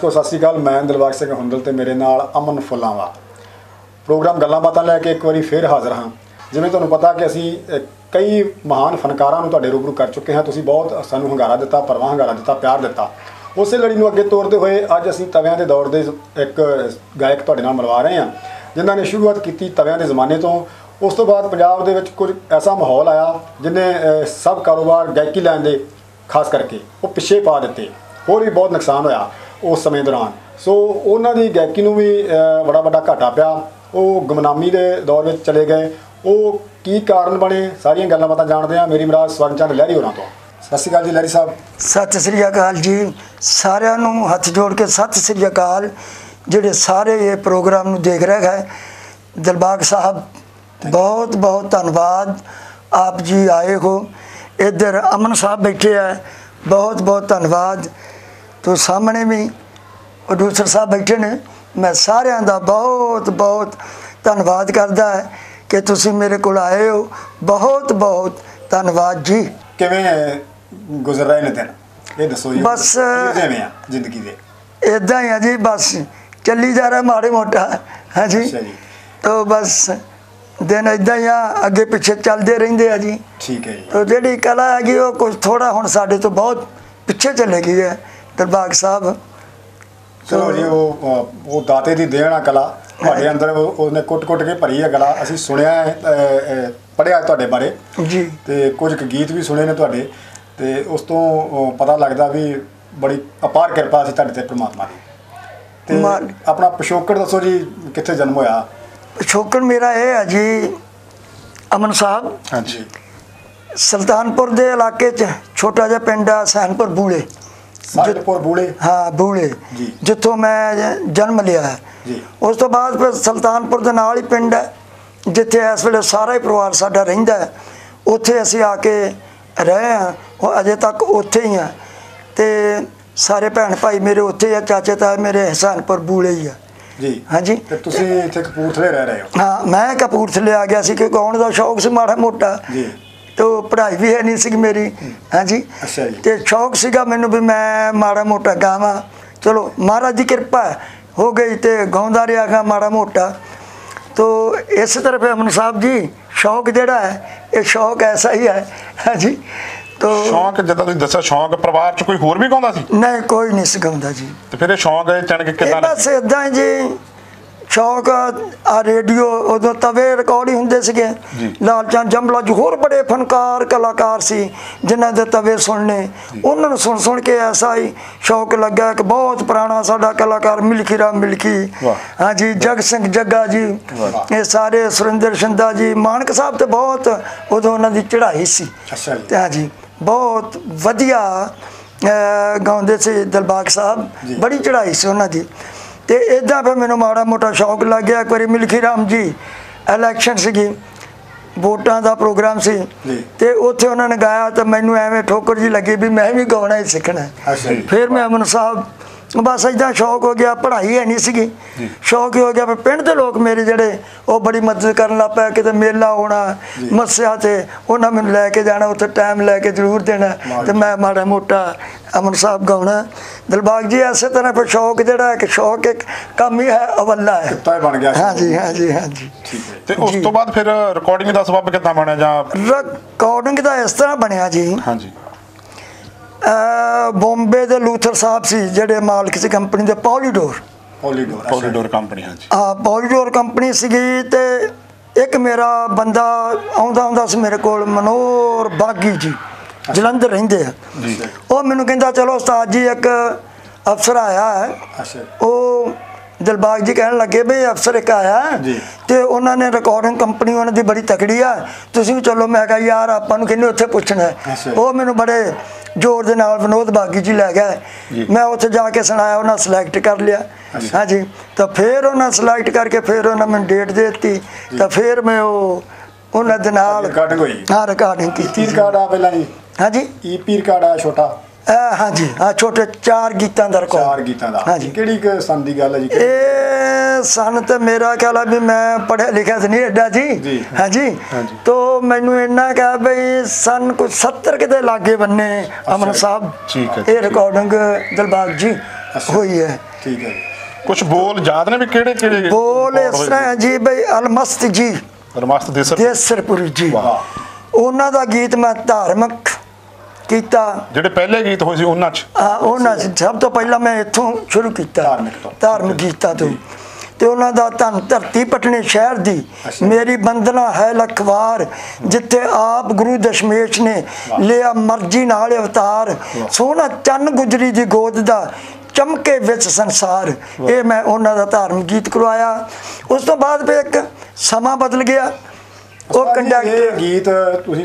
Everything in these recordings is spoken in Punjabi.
ਦਰਸ਼ਕੋ ਸਤਿ ਸ਼੍ਰੀ ਅਕਾਲ ਮੈਂ ਦਿਲਬਾਗ ਸਿੰਘ ਹੁੰਦਲ ਤੇ ਮੇਰੇ ਨਾਲ ਅਮਨ ਫੁੱਲਾਂਵਾ। ਪ੍ਰੋਗਰਾਮ ਗੱਲਾਂ ਬਾਤਾਂ ਲੈ ਕੇ ਇੱਕ ਵਾਰੀ ਫੇਰ ਹਾਜ਼ਰ ਹਾਂ। ਜਿਵੇਂ ਤੁਹਾਨੂੰ ਪਤਾ ਕਿ ਅਸੀਂ ਅ, ਕਈ ਮਹਾਨ ਫਨਕਾਰਾਂ ਨੂੰ ਤੁਹਾਡੇ ਰੂਬਰੂ ਕਰ ਚੁੱਕੇ ਹਾਂ। ਤੁਸੀਂ ਬਹੁਤ ਸਾਨੂੰ ਹੰਗਾਰਾ ਦਿੱਤਾ ਪਰਵਾਹ ਹੰਗਾਰਾ ਦਿੱਤਾ ਪਿਆਰ ਦਿੱਤਾ। ਉਸੇ ਲੜੀ ਨੂੰ ਅੱਗੇ ਤੋਰਦੇ ਹੋਏ ਅੱਜ ਅਸੀਂ ਤਵਿਆਂ ਦੇ ਦੌਰ ਦੇ ਇੱਕ ਗਾਇਕ ਤੁਹਾਡੇ ਨਾਲ ਮਿਲਵਾ ਰਹੇ ਹਾਂ ਜਿਨ੍ਹਾਂ ਨੇ ਸ਼ੁਰੂਆਤ ਕੀਤੀ ਤਵਿਆਂ ਦੇ ਜ਼ਮਾਨੇ ਤੋਂ। ਉਸ ਤੋਂ ਬਾਅਦ ਪੰਜਾਬ ਦੇ ਵਿੱਚ ਕੁਝ ਐਸਾ ਮਾਹੌਲ ਆਇਆ ਜਿਨੇ ਸਭ ਕਾਰੋਬਾਰ ਗਾਇਕੀ ਲੈਣ ਦੇ ਖਾਸ ਕਰਕੇ ਉਹ ਪਿੱਛੇ ਪਾ ਦਿੱਤੇ। ਹੋਰ ਵੀ ਬਹੁਤ ਨੁਕਸਾਨ ਹੋਇਆ। ਉਸ ਸਮੇਂ ਦੌਰਾਨ। ਸੋ ਉਹਨਾਂ ਦੀ ਗਾਇਕੀ ਨੂੰ ਵੀ ਬੜਾ ਵੱਡਾ ਘਾਟਾ ਪਿਆ। ਉਹ ਗੁਮਨਾਮੀ ਦੇ ਦੌਰ ਵਿੱਚ ਚਲੇ ਗਏ। ਉਹ ਕੀ ਕਾਰਨ ਬਣੇ, ਸਾਰੀਆਂ ਗੱਲਾਂ ਬਾਤਾਂ ਜਾਣਦੇ ਆ ਮੇਰੀ ਮਰਾਜ ਸਵਰਨਚੰਦ ਲਹਿਰੀ ਹੋਰਾਂ ਤੋਂ। ਸਤਿ ਸ਼੍ਰੀ ਅਕਾਲ ਜੀ ਲਹਿਰੀ ਸਾਹਿਬ। ਸਤਿ ਸ੍ਰੀ ਅਕਾਲ ਜੀ। ਸਾਰਿਆਂ ਨੂੰ ਹੱਥ ਜੋੜ ਕੇ ਸਤਿ ਸ੍ਰੀ ਅਕਾਲ। ਜਿਹੜੇ ਸਾਰੇ ਇਹ ਪ੍ਰੋਗਰਾਮ ਨੂੰ ਦੇਖ ਰਹੇ ਹੈ ਦਿਲਬਾਗ ਸਾਹਿਬ, ਬਹੁਤ ਬਹੁਤ ਧੰਨਵਾਦ। ਆਪ ਜੀ ਆਏ ਹੋ। ਇੱਧਰ ਅਮਨ ਸਾਹਿਬ ਬੈਠੇ ਆ ਬਹੁਤ ਬਹੁਤ ਧੰਨਵਾਦ। ਤੋਂ ਸਾਹਮਣੇ ਵੀ ਪ੍ਰੋਡਿਊਸਰ ਸਾਹਿਬ ਬੈਠੇ ਨੇ। ਮੈਂ ਸਾਰਿਆਂ ਦਾ ਬਹੁਤ ਬਹੁਤ ਧੰਨਵਾਦ ਕਰਦਾ ਹੈ ਕਿ ਤੁਸੀਂ ਮੇਰੇ ਕੋਲ ਆਏ ਹੋ। ਬਹੁਤ ਬਹੁਤ ਧੰਨਵਾਦ ਜੀ। ਕਿਵੇਂ ਗੁਜ਼ਰ ਰਹੇ ਨੇ ਦਿਨ। ਇਹ ਦੱਸੋ ਜੀ। ਬਸ, ਕੀ ਜਿਵੇਂ ਆ ਜ਼ਿੰਦਗੀ ਦੇ? ਇਦਾਂ ਹੀ ਆ ਜੀ ਬਸ ਚੱਲੀ ਜਾ ਰਿਹਾ ਮਾੜੇ ਮੋਟਾ। ਹਾਂਜੀ ਤੋ ਬਸ ਦਿਨ ਇਦਾਂ ਹੀ ਆ ਅੱਗੇ ਪਿੱਛੇ ਚੱਲਦੇ ਰਹਿੰਦੇ ਆ ਜੀ। ਠੀਕ ਹੈ ਜੀ। ਤੋ ਜਿਹੜੀ ਕਲਾ ਹੈਗੀ ਉਹ ਕੁਝ ਥੋੜਾ ਹੁਣ ਸਾਡੇ ਤੋਂ ਬਹੁਤ ਪਿੱਛੇ ਚਲੇ ਗਈ ਹੈ। ਦਰਬਾਗ ਸਾਹਿਬ। ਚਲੋ ਜੀ ਉਹ ਉਹ ਦਾਤੇ ਦੀ ਦੇਣ ਆ ਕਲਾ। ਤੁਹਾਡੇ ਅੰਦਰ ਉਹ- ਉਹਨੇ ਕੁੱਟ-ਕੁੱਟ ਕੇ ਭਰੀ ਹੈ ਕਲਾ। ਅਸੀਂ ਸੁਣਿਆ ਹੈ ਪੜ੍ਹਿਆ ਤੁਹਾਡੇ ਬਾਰੇ। ਜੀ। ਤੇ ਕੁਝ ਕੁ ਗੀਤ ਵੀ ਸੁਣੇ ਨੇ ਤੁਹਾਡੇ। ਤੇ ਉਸ ਤੋਂ ਪਤਾ ਲੱਗਦਾ ਵੀ ਬੜੀ ਅਪਾਰ ਕਿਰਪਾ ਸੀ ਤੁਹਾਡੇ ਤੇ ਪ੍ਰਮਾਤਮਾ ਦੀ। ਤੇ ਆਪਣਾ ਪਿਛੋਕੜ ਦੱਸੋ ਜੀ ਕਿੱਥੇ ਜਨਮ ਹੋਇਆ? ਛੋਕਰ ਮੇਰਾ ਇਹ ਹੈ ਜੀ ਅਮਨ ਸਾਹਿਬ। ਹਾਂਜੀ। ਸੁਲਤਾਨਪੁਰ ਦੇ ਇਲਾਕੇ 'ਚ ਛੋਟਾ ਜਿਹਾ ਪਿੰਡ ਆ ਸੈਨਪੁਰ ਬੂਲੇ। ਸਾਹਿਬਪੁਰ ਬੂਲੇ? ਹਾਂ ਬੂਲੇ। ਜਿੱਥੋਂ ਮੈਂ ਜਨਮ ਲਿਆ ਹੈ। ਜੀ। ਉਸ ਤੋਂ ਬਾਅਦ ਫਿਰ ਸੁਲਤਾਨਪੁਰ ਦੇ ਨਾਲ ਹੀ ਪਿੰਡ ਹੈ ਜਿੱਥੇ ਇਸ ਵੇਲੇ ਸਾਰਾ ਹੀ ਪਰਿਵਾਰ ਸਾਡਾ ਰਹਿੰਦਾ ਹੈ। ਉੱਥੇ ਅਸੀਂ ਆ ਕੇ ਰਹੇ ਹਾਂ ਉਹ ਅਜੇ ਤੱਕ ਉੱਥੇ ਹੀ ਆ ਤੇ ਸਾਰੇ ਭੈਣ ਭਾਈ ਮੇਰੇ ਉੱਥੇ ਆ ਚਾਚੇ ਤਾਏ ਮੇਰੇ ਹਸਨਪੁਰ ਬੂਲੇ ਹੀ ਆ। ਜੀ। ਹਾਂਜੀ। ਤੇ ਤੁਸੀਂ ਇੱਥੇ ਕਪੂਰਥਲੇ ਰਹਿ ਰਹੇ ਹੋ? ਹਾਂ ਮੈਂ ਕਪੂਰਥਲੇ ਆ ਗਿਆ ਸੀ ਕਿ ਗਾਉਣ ਦਾ ਸ਼ੌਕ ਸੀ ਮਾੜਾ ਮੋਟਾ। ਜੀ। ਪੜ੍ਹਾਈ ਵੀ ਹੈ ਨਹੀਂ ਸੀ ਮੇਰੀ ਹਾਂਜੀ ਅੱਛਾ ਜੀ। ਤੇ ਸ਼ੌਕ ਸੀਗਾ ਮੈਨੂੰ ਵੀ ਮੈਂ ਮਾੜਾ ਮੋਟਾ ਗਾਵਾਂ। ਚਲੋ ਮਹਾਰਾਜ ਦੀ ਕਿਰਪਾ ਹੈ, ਗਈ ਤੇ ਗਾਉਂਦਾ ਰਿਹਾ ਗਾ ਮਾੜਾ ਮੋਟਾ। ਤੋ ਇਸ ਤਰ੍ਹਾਂ ਫਿਰ ਅਮਨ ਸਾਹਿਬ ਜੀ ਸ਼ੌਕ ਜਿਹੜਾ ਹੈ ਇਹ ਸ਼ੌਕ ਐਸਾ ਹੀ ਹੈ ਹਾਂਜੀ ਤੋ ਸ਼ੌਂਕ ਜਿੱਦਾਂ ਤੁਸੀਂ ਦੱਸਿਆ ਸ਼ੌਂਕ ਪਰਿਵਾਰ ਚ ਕੋਈ ਹੋਰ ਵੀ ਗਾਉਂਦਾ ਸੀ? ਨਹੀਂ ਕੋਈ ਨਹੀਂ ਸੀ ਗਾਉਂਦਾ ਜੀ। ਤੇ ਫਿਰ ਇਹ ਸ਼ੌਂਕ ਚਣ ਕੇ ਕਿੱਦਾਂ ਬਸ ਇਦਾਂ ਜੀ ਸ਼ੌਕ ਆ ਰੇਡੀਓ ਉਦੋਂ ਤਵੇ ਰਿਕਾਰਡ ਹੀ ਹੁੰਦੇ ਸੀਗੇ। ਲਾਲ ਚੰਦ ਜੰਬਲਾ ਜੀ ਹੋਰ ਬੜੇ ਫਨਕਾਰ ਕਲਾਕਾਰ ਸੀ ਜਿਨ੍ਹਾਂ ਦੇ ਤਵੇ ਸੁਣਨੇ। ਉਹਨਾਂ ਨੂੰ ਸੁਣ ਸੁਣ ਕੇ ਐਸਾ ਹੀ ਸ਼ੌਕ ਲੱਗਾ ਕਿ ਬਹੁਤ ਪੁਰਾਣਾ ਸਾਡਾ ਕਲਾਕਾਰ ਮਿਲਖੀ ਰਾਮ ਮਿਲਖੀ। ਹਾਂਜੀ ਜਗ ਸਿੰਘ ਜੱਗਾ ਜੀ ਇਹ ਸਾਰੇ ਸੁਰਿੰਦਰ ਸ਼ਿੰਦਾ ਜੀ ਮਾਨਕ ਸਾਹਿਬ ਤੇ ਬਹੁਤ ਉਦੋਂ ਉਹਨਾਂ ਦੀ ਚੜ੍ਹਾਈ ਸੀ। ਤੇ ਹਾਂਜੀ ਬਹੁਤ ਵਧੀਆ ਗਾਉਂਦੇ ਸੀ ਦਿਲਬਾਗ ਸਾਹਿਬ। ਬੜੀ ਚੜ੍ਹਾਈ ਸੀ ਉਹਨਾਂ ਦੀ। ਤੇ ਇਦਾਂ ਫਿਰ ਮੈਨੂੰ ਮਾੜਾ ਮੋਟਾ ਸ਼ੌਕ ਲੱਗ ਗਿਆ। ਇੱਕ ਵਾਰੀ ਮਿਲਖੀ ਰਾਮ ਜੀ ਇਲੈਕਸ਼ਨ ਸੀਗੀ ਵੋਟਾਂ ਦਾ ਪ੍ਰੋਗਰਾਮ ਸੀ। ਤੇ ਉੱਥੇ ਉਹਨਾਂ ਨੇ ਗਾਇਆ ਤਾਂ ਮੈਨੂੰ ਐਵੇਂ ਠੋਕਰ ਜੀ ਲੱਗੀ ਵੀ ਮੈਂ ਵੀ ਗਾਉਣਾ ਹੀ ਸਿੱਖਣਾ। ਫਿਰ ਮੈਂ ਅਮਨ ਸਾਹਿਬ ਬਸ ਇਦਾਂ ਸ਼ੌਕ ਹੋ ਗਿਆ ਪੜ੍ਹਾਈ ਹੈ ਨਹੀਂ ਸੀਗੀ। ਸ਼ੌਕ ਹੀ ਹੋ ਗਿਆ ਫਿਰ ਪਿੰਡ ਦੇ ਲੋਕ ਮੇਰੇ ਜਿਹੜੇ ਉਹ ਬੜੀ ਮਦਦ ਕਰਨ ਲੱਗ ਪਏ ਕਿਤੇ ਮੇਲਾ ਹੋਣਾ ਮੱਸਿਆ ਤੇ ਉਹਨਾਂ ਮੈਨੂੰ ਲੈ ਕੇ ਜਾਣਾ ਉੱਥੇ ਟਾਈਮ ਲੈ ਕੇ ਜ਼ਰੂਰ ਦੇਣਾ ਤੇ ਮੈਂ ਮਾੜਾ ਮੋਟਾ ਅਮਨ ਸਾਹਿਬ ਗਾਉਣਾ ਦਿਲਬਾਗ ਜੀ ਐਸੇ ਤਰ੍ਹਾਂ ਫਿਰ ਸ਼ੌਕ ਜਿਹੜਾ ਇੱਕ ਸ਼ੌਕ ਇੱਕ ਕੰਮ ਹੀ ਹੈ ਅਵੱਲਾ ਹੈ। ਹੀ ਬਣ ਗਿਆ। ਹਾਂਜੀ ਹਾਂਜੀ ਹਾਂਜੀ। ਤੇ ਉਸ ਤੋਂ ਬਾਅਦ ਫਿਰ ਰਿਕਾਰਡਿੰਗ ਦਾ ਸਬਬ ਕਿੱਦਾਂ ਬਣਿਆ ਜਾਂ ਰਿਕਾਰਡਿੰਗ ਦਾ ਇਸ ਤਰ੍ਹਾਂ ਬਣਿਆ ਜੀ। ਹਾਂਜੀ। ਬੰਬੇ ਦੇ ਲੂਥਰ ਸਾਹਿਬ ਸੀ ਜਿਹੜੇ ਮਾਲਕ ਸੀ ਕੰਪਨੀ ਦੇ ਪੌਲੀਡੋਰ ਪੋਲੀਡੋਰ। ਕੋਰੀਡੋਰ ਕੰਪਨੀ ਹਾਂਜੀ। ਆ ਪੌਲੀਡੋਰ ਕੰਪਨੀ ਸੀਗੀ ਤੇ ਇੱਕ ਮੇਰਾ ਬੰਦਾ ਆਉਂਦਾ ਆਉਂਦਾ ਸੀ ਮੇਰੇ ਕੋਲ ਮਨੋਰ ਬਾਗੀ ਜੀ। ਜਲੰਧਰ ਰਹਿੰਦੇ ਆ। ਉਹ ਮੈਨੂੰ ਕਹਿੰਦਾ ਚਲੋ ਉਸਤਾਦ ਜੀ ਇੱਕ ਅਫਸਰ ਆਇਆ ਹੈ। ਉਹ ਦਿਲਬਾਗ ਜੀ ਕਹਿਣ ਲੱਗੇ ਵੀ ਅਫਸਰ ਇੱਕ ਆਇਆ। ਤੇ ਉਹਨਾਂ ਨੇ ਰਿਕਾਰਡਿੰਗ ਕੰਪਨੀ ਉਹਨਾਂ ਦੀ ਬੜੀ ਤਕੜੀ ਆ। ਤੁਸੀਂ ਵੀ ਚਲੋ ਮੈਂ ਕਿਹਾ ਯਾਰ ਆਪਾਂ ਨੂੰ ਕਿੰਨੇ ਉੱਥੇ ਪੁੱਛਣਾ। ਉਹ ਮੈਨੂੰ ਬੜੇ ਜ਼ੋਰ ਦੇ ਨਾਲ ਵਿਨੋਦ ਬਾਗੀ ਜੀ ਲੈ ਗਏ। ਮੈਂ ਉੱਥੇ ਜਾ ਕੇ ਸੁਣਾਇਆ ਉਹਨਾਂ ਸਿਲੈਕਟ ਕਰ ਲਿਆ। ਹਾਂਜੀ। ਤਾਂ ਫਿਰ ਉਹਨਾਂ ਸਿਲੈਕਟ ਕਰਕੇ ਫਿਰ ਉਹਨਾਂ ਮੈਨੂੰ ਡੇਟ ਦੇ ਦਿੱਤੀ। ਤਾਂ ਫਿਰ ਮੈਂ ਉਹ ਉਹਨਾਂ ਦੇ ਨਾਲ ਰਿਕਾਰਡਿੰਗ ਹੋਈ। ਹਾਂ ਰਿਕਾਰਡਿੰਗ ਈਪੀ ਕੀਤੀ ਰਿਕਾਰਡ ਆ ਪਹਿਲਾਂ ਜੀ। ਹਾਂਜੀ। ਈਪੀ ਰਿਕਾਰਡ ਆ ਛੋਟਾ। ਹਾਂਜੀ ਆ ਛੋਟੇ ਚਾਰ ਗੀਤਾਂ ਦਾ ਰਿਕਾਰਡ ਚਾਰ ਗੀਤਾਂ ਦਾ। ਹਾਂਜੀ। ਕਿਹੜੀ ਕੁ ਸੰਨ ਦੀ ਗੱਲ ਹੈ ਜੀ? ਇਹ ਸਨ ਤੇ ਮੇਰਾ ਖਿਆਲ ਆ ਵੀ ਮੈਂ ਪੜ੍ਹਿਆ ਲਿਖਿਆ ਤਾਂ ਨਹੀਂ ਐਡਾ ਜੀ। ਜੀ। ਹਾਂਜੀ। ਹਾਂਜੀ। ਤੋ ਮੈਨੂੰ ਇੰਨਾ ਕਹਾ ਬਈ ਸਨ ਕੁਝ 70 ਕਿਤੇ ਲਾਗੇ ਬੰਨੇ ਅਮਨ। ਸਾਹਿਬ। ਠੀਕ ਹੈ, ਇਹ। ਰਿਕਾਰਡਿੰਗ ਦਿਲਬਾਗ ਜੀ। ਹੋਈ ਹੈ। ਠੀਕ ਹੈ ਜੀ। ਕੁਝ ਬੋਲ ਯਾਦ ਨੇ ਵੀ ਕਿਹੜੇ ਕਿਹੜੇ ਬੋਲ ਇਸ ਤਰ੍ਹਾਂ ਹੈ ਜੀ ਬਈ ਅਲਮਸਤ ਜੀ। ਰਮਸਤ ਦੇਸਰ ਦੇਸਰਪੁਰੀ ਜੀ। ਉਹਨਾਂ ਦਾ ਗੀਤ ਮੈਂ ਧਾਰਮਿਕ ਕੀਤਾ। ਜਿਹੜੇ ਪਹਿਲੇ ਗੀਤ ਹੋਏ ਸੀ ਉਹਨਾਂ 'ਚ? ਆ ਉਹਨਾਂ ਚ। ਸਭ ਤੋਂ ਪਹਿਲਾਂ ਮੈਂ ਇੱਥੋਂ ਸ਼ੁਰੂ ਕੀਤਾ। ਧਾਰਮਿਕ ਗੀਤਾਂ ਤੋਂ। ਤੇ ਉਹਨਾਂ ਦਾ ਧੰਨ ਧਰਤੀ ਪਟਨੇ ਸ਼ਹਿਰ ਦੀ। ਮੇਰੀ ਬੰਦਨਾ ਹੈ ਲਖਵਾਰ ਜਿੱਥੇ ਆਪ ਗੁਰੂ ਦਸ਼ਮੇਸ਼ ਨੇ ਲਿਆ ਮਰਜ਼ੀ ਨਾਲ ਅਵਤਾਰ। ਸੋਹਣਾ ਚੰਨ ਗੁਜਰੀ ਦੀ ਗੋਦ ਦਾ ਚਮਕੇ ਵਿੱਚ ਸੰਸਾਰ। ਇਹ ਮੈਂ ਉਹਨਾਂ ਦਾ ਧਾਰਮਿਕ ਗੀਤ ਕਰਵਾਇਆ। ਉਸ ਤੋਂ ਬਾਅਦ ਫਿਰ ਇੱਕ ਸਮਾਂ ਬਦਲ ਗਿਆ। ਉਹ ਜੀ, ਕੰਡਕਟਰ ਗੀਤ ਤੁਸੀਂ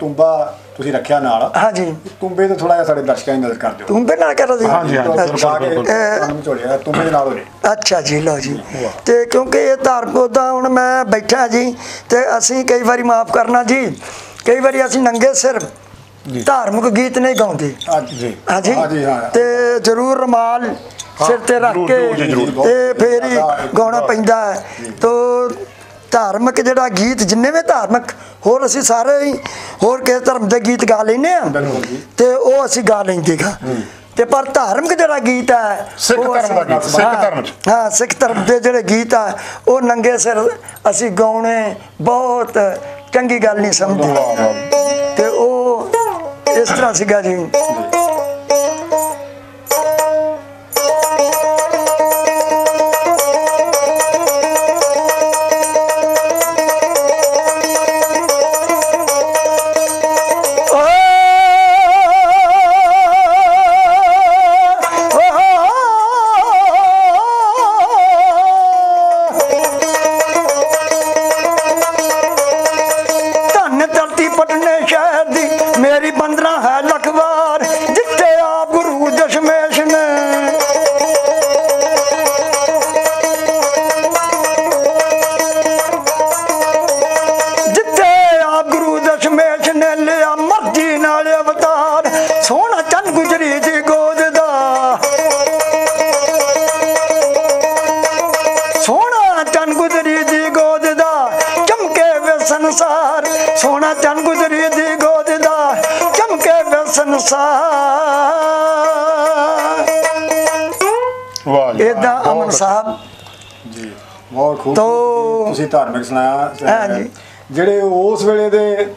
ਤੁੰਬਾ ਤੁਸੀਂ ਰੱਖਿਆ ਨਾਲ। ਹਾਂਜੀ। ਤੁੰਬੇ ਤੇ ਥੋੜਾ ਜਿਹਾ ਸਾਡੇ ਦਰਸ਼ਕਾਂ ਦੀ ਨਜ਼ਰ ਕਰ ਦਿਓ। ਤੂੰ ਵੀ ਨਾਲ ਕਰ ਰਹੀ ਹਾਂਜੀ, ਤੁੰਬੇ ਨਾਲ ਹੋ ਜੇ ਅੱਛਾ ਜੀ ਲਓ ਜੀ। ਤੇ ਕਿਉਂਕਿ ਇਹ ਧਾਰਮਿਕ ਦਾ ਹੁਣ ਮੈਂ ਬੈਠਾ ਜੀ ਤੇ ਅਸੀਂ ਕਈ ਵਾਰੀ ਮਾਫ ਕਰਨਾ ਜੀ। ਕਈ ਵਾਰੀ ਅਸੀਂ ਨੰਗੇ ਸਿਰ ਧਾਰਮਿਕ ਗੀਤ ਨਹੀਂ ਗਾਉਂਦੇ। ਹਾਂਜੀ ਹਾਂਜੀ। ਹਾਂ। ਤੇ ਜ਼ਰੂਰ ਰਮਾਲ ਸਿਰ ਤੇ ਰੱਖ ਕੇ। ਤੇ ਫੇਰ ਹੀ ਗਾਉਣਾ ਪੈਂਦਾ ਹੈ। ਤੋ ਧਾਰਮਿਕ ਜਿਹੜਾ ਗੀਤ ਜਿੰਨੇ ਵੀ ਧਾਰਮਿਕ ਹੋਰ ਅਸੀਂ ਸਾਰੇ ਹੀ ਹੋਰ ਕਿਸੇ ਧਰਮ ਦੇ ਗੀਤ ਗਾ ਲੈਨੇ ਆ। ਤੇ ਉਹ ਅਸੀਂ ਗਾ ਲੈਂਦੇ ਗਾ ਤੇ ਪਰ ਧਾਰਮਿਕ ਜਿਹੜਾ ਗੀਤ ਹੈ ਸਿੱਖ ਧਰਮ ਦਾ ਗੀਤ, ਸਿੱਖ ਧਰਮ 'ਚ। ਹਾਂ ਸਿੱਖ ਧਰਮ ਦੇ ਜਿਹੜੇ ਗੀਤ ਆ ਉਹ ਨੰਗੇ ਸਿਰ ਅਸੀਂ ਗਾਉਣੇ। ਬਹੁਤ ਚੰਗੀ ਗੱਲ ਨਹੀਂ ਸਮਝਦੇ। ਤੇ ਉਹ ਇਸ ਤਰ੍ਹਾਂ ਸੀਗਾ ਜੀ।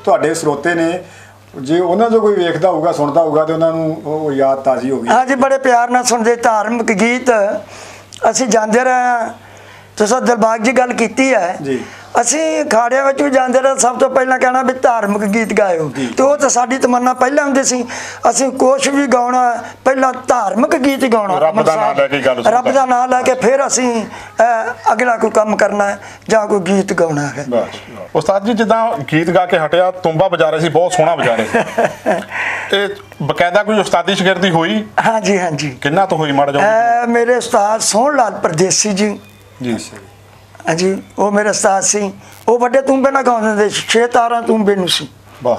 ਤੁਹਾਡੇ ਸਰੋਤੇ ਨੇ ਜੇ ਉਹਨਾਂ ਤੋਂ ਕੋਈ ਵੇਖਦਾ ਹੋਊਗਾ ਸੁਣਦਾ ਹੋਊਗਾ ਤੇ ਉਹਨਾਂ ਨੂੰ ਉਹ ਯਾਦ ਤਾਜ਼ੀ ਹੋਗੀ ਹਾਂਜੀ ਬੜੇ ਪਿਆਰ ਨਾਲ ਸੁਣਦੇ ਧਾਰਮਿਕ ਗੀਤ ਅਸੀਂ ਜਾਂਦੇ ਰਹੇ ਤੁਸੀਂ ਦਿਲਬਾਗ ਜੀ ਗੱਲ ਕੀਤੀ ਹੈ। ਜੀ। ਅਸੀਂ ਖਾੜਿਆਂ ਵਿੱਚ ਵੀ ਜਾਂਦੇ ਰਹੇ ਸਭ ਤੋਂ ਪਹਿਲਾਂ ਕਹਿਣਾ ਵੀ ਧਾਰਮਿਕ ਗੀਤ ਗਾਇਓ। ਤੇ ਉਹ ਤਾਂ ਸਾਡੀ ਤਮੰਨਾ ਪਹਿਲਾਂ ਹੁੰਦੀ ਸੀ। ਅਸੀਂ ਕੁਛ ਵੀ ਗਾਉਣਾ ਪਹਿਲਾਂ ਧਾਰਮਿਕ ਗੀਤ ਗਾਉਣਾ। ਰੱਬ ਦਾ ਨਾਮ ਲੈ ਕੇ ਗੱਲ। ਰੱਬ ਦਾ ਨਾਮ ਲੈ ਕੇ ਫਿਰ ਅਸੀਂ ਅਗਲਾ ਕੋਈ ਕੰਮ ਕਰਨਾ ਹੈ ਜਾਂ ਕੋਈ ਗੀਤ ਗਾਉਣਾ ਹੈ। ਉਸਤਾਦ ਜੀ ਜਿੱਦਾਂ ਗੀਤ ਗਾ ਕੇ ਹਟਿਆ ਤੁੰਬਾ ਵਜਾ ਰਹੇ ਸੀ ਬਹੁਤ ਸੋਹਣਾ ਵਜਾ ਰਹੇ ਸੀ। ਇਹ ਬਕਾਇਦਾ ਕੋਈ ਉਸਤਾਦੀ ਸ਼ਾਗਿਰਦੀ ਹੋਈ? ਹਾਂਜੀ ਹਾਂਜੀ। ਕਿੰਨਾ ਤੋਂ ਹੋਈ ਮਾੜਾ ਇਹ ਮੇਰੇ ਉਸਤਾਦ ਸੋਹਣ ਲਾਲ ਪਰਦੇਸੀ ਜੀ। ਜੀ ਹਾਂਜੀ, ਉਹ ਮੇਰੇ ਉਸਤਾਦ ਸੀ। ਉਹ ਵੱਡੇ ਤੂੰਬੇ ਨਾ ਗਾਉਂਦੇ ਸੀ, ਛੇ ਤਾਰਾਂ ਤੂੰਬੇ ਨੂੰ ਸੀ।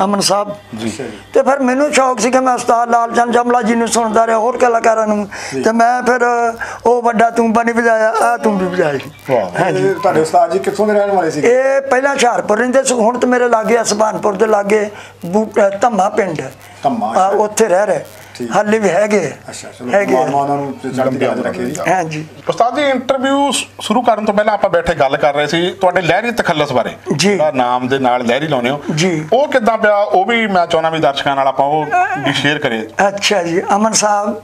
ਅਮਨ ਸਾਹਿਬ। ਜੀ। ਤੇ ਫਿਰ ਮੈਨੂੰ ਸ਼ੌਕ ਸੀ ਕਿ ਮੈਂ ਉਸਤਾਦ ਲਾਲ ਚੰਦ ਜਮਲਾ ਜੀ ਨੂੰ ਸੁਣਦਾ ਰਿਹਾ ਹੋਰ ਕਲਾਕਾਰਾਂ ਨੂੰ। ਤੇ ਮੈਂ ਫਿਰ ਉਹ ਵੱਡਾ ਤੂੰਬਾ ਨਹੀਂ ਵਜਾਇਆ ਆ ਤੂੰਬੀ ਵਜਾਈ ਵਾਹ। ਹਾਂਜੀ ਇਹ ਤੁਹਾਡੇ ਉਸਤਾਦ ਜੀ ਕਿੱਥੋਂ ਦੇ ਰਹਿਣ ਵਾਲੇ ਸੀ ਇਹ ਪਹਿਲਾਂ ਹੁਸ਼ਿਆਰਪੁਰ ਰਹਿੰਦੇ ਸੀ ਹੁਣ ਤੇ ਮੇਰੇ ਲਾਗੇ ਸੁਭਾਨਪੁਰ ਦੇ ਲਾਗੇ ਬੂਟਾ ਧੰਮਾ ਪਿੰਡ। ਧੰਮਾ, ਉੱਥੇ ਰਹਿ ਰਹੇ। ਹਾਲੇ ਵੀ ਹੈਗੇ। ਅੱਛਾ ਚਲੋ ਉਹਨਾਂ ਨੂੰ ਚੜ੍ਹਦੀ ਕਲਾ ਰੱਖੇ ਜੀ। ਹਾਂਜੀ। ਉਸਤਾਦ ਜੀ ਇੰਟਰਵਿਊ ਸ਼ੁਰੂ ਕਰਨ ਤੋਂ ਪਹਿਲਾਂ ਆਪਾਂ ਬੈਠੇ ਗੱਲ ਕਰ ਰਹੇ ਸੀ। ਤੁਹਾਡੇ ਲਹਿਰੀ ਤਖੱਲਸ ਬਾਰੇ। ਜੀ। ਨਾਮ ਦੇ ਨਾਲ ਲਹਿਰੀ ਲਾਉਨੇ ਹੋ। ਜੀ। ਉਹ ਕਿੱਦਾਂ ਪਿਆ ਉਹ ਵੀ ਮੈਂ ਚਾਹੁੰਦਾ ਵੀ ਦਰਸ਼ਕਾਂ ਨਾਲ ਆਪਾਂ ਉਹ ਵੀ ਸ਼ੇਅਰ ਕਰੇ ਅੱਛਾ ਜੀ ਅਮਨ ਸਾਹਿਬ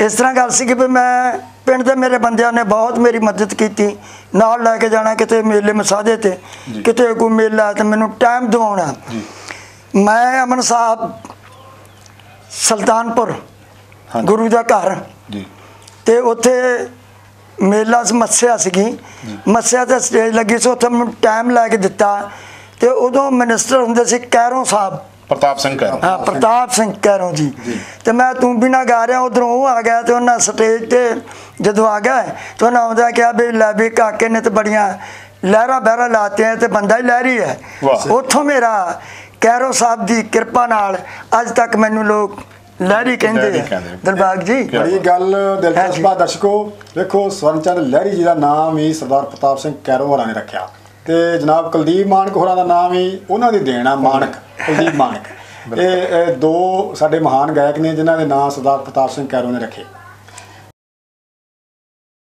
ਇਸ ਤਰ੍ਹਾਂ ਗੱਲ ਸੀ ਕਿ ਵੀ ਮੈਂ ਪਿੰਡ ਦੇ ਮੇਰੇ ਬੰਦਿਆਂ ਨੇ ਬਹੁਤ ਮੇਰੀ ਮਦਦ ਕੀਤੀ ਨਾਲ ਲੈ ਕੇ ਜਾਣਾ ਕਿਤੇ ਮੇਲੇ ਮਸਾਦੇ ਤੇ ਕਿਤੇ ਕੋਈ ਮੇਲਾ ਤੇ ਮੈਨੂੰ ਟਾਈਮ ਦਿਵਾਉਣਾ ਮੈਂ ਅਮਨ ਸਾਹਿਬ ਸੁਲਤਾਨਪੁਰ। ਗੁਰੂ ਦਾ ਘਰ। ਜੀ। ਤੇ ਉੱਥੇ ਮੇਲਾ ਸ- ਮੱਸਿਆ ਸੀਗੀ। ਮੱਸਿਆ ਤੇ ਸਟੇਜ ਲੱਗੀ ਸੀ ਉੱਥੇ ਮੈਨੂੰ ਟਾਈਮ ਲੈ ਕੇ ਦਿੱਤਾ। ਤੇ ਉਦੋਂ ਮਿਨਿਸਟਰ ਹੁੰਦੇ ਸੀ ਕੈਰੋਂ ਸਾਹਿਬ। ਪ੍ਰਤਾਪ ਸਿੰਘ ਕਹਿ ਹਾਂ ਪ੍ਰਤਾਪ ਸਿੰਘ ਕੈਰੋਂ ਜੀ। ਤੇ ਮੈਂ ਤੂੰ ਵੀ ਨਾ ਗਾ ਰਿਹਾ ਉਧਰੋਂ ਉਹ ਆ ਗਿਆ ਤੇ ਉਹਨਾਂ ਸਟੇਜ ਤੇ ਜਦੋਂ ਆ ਗਿਆ ਤੇ ਉਹਨਾਂ ਆਉਂਦਾ ਕਿਹਾ ਵੀ ਲੈ ਵੀ ਕਾਕੇ ਨੇ ਤੇ ਬੜੀਆਂ ਲਹਿਰਾਂ ਬਹਿਰਾਂ ਲਾਤੇ ਆ ਤੇ ਬੰਦਾ ਹੀ ਲਹਿਰੀ ਹੈ। ਵਾਹ। ਉੱਥੋਂ ਮੇਰਾ ਕੈਰੋ ਸਾਹਿਬ ਦੀ ਕਿਰਪਾ ਨਾਲ ਅੱਜ ਤੱਕ ਮੈਨੂੰ ਲੋਕ ਲਹਿਰੀ ਕਹਿੰਦੇ। ਦਿਲਬਾਗ ਜੀ। ਬੜੀ ਗੱਲ ਦਿਲਚਸਪ। ਆ ਦਰਸ਼ਕੋ। ਵੇਖੋ ਸਵਰਨਚੰਦ ਲਹਿਰੀ ਜੀ ਦਾ ਨਾਮ ਹੀ ਸਰਦਾਰ ਪ੍ਰਤਾਪ ਸਿੰਘ ਕੈਰੋਂ ਹੋਰਾਂ ਨੇ ਰੱਖਿਆ। ਤੇ ਜਨਾਬ ਕੁਲਦੀਪ ਮਾਨਕ ਹੋਰਾਂ ਦਾ ਨਾਮ ਹੀ ਉਹਨਾਂ ਦੀ ਦੇਣ ਆ ਮਾਨਕ ਕੁਲਦੀਪ ਮਾਨਕ ਇਹ ਦੋ ਸਾਡੇ ਮਹਾਨ ਗਾਇਕ ਨੇ ਜਿਨ੍ਹਾਂ ਦੇ ਨਾਮ ਸਰਦਾਰ ਪ੍ਰਤਾਪ ਸਿੰਘ ਕੈਰੋਂ ਨੇ ਰੱਖੇ।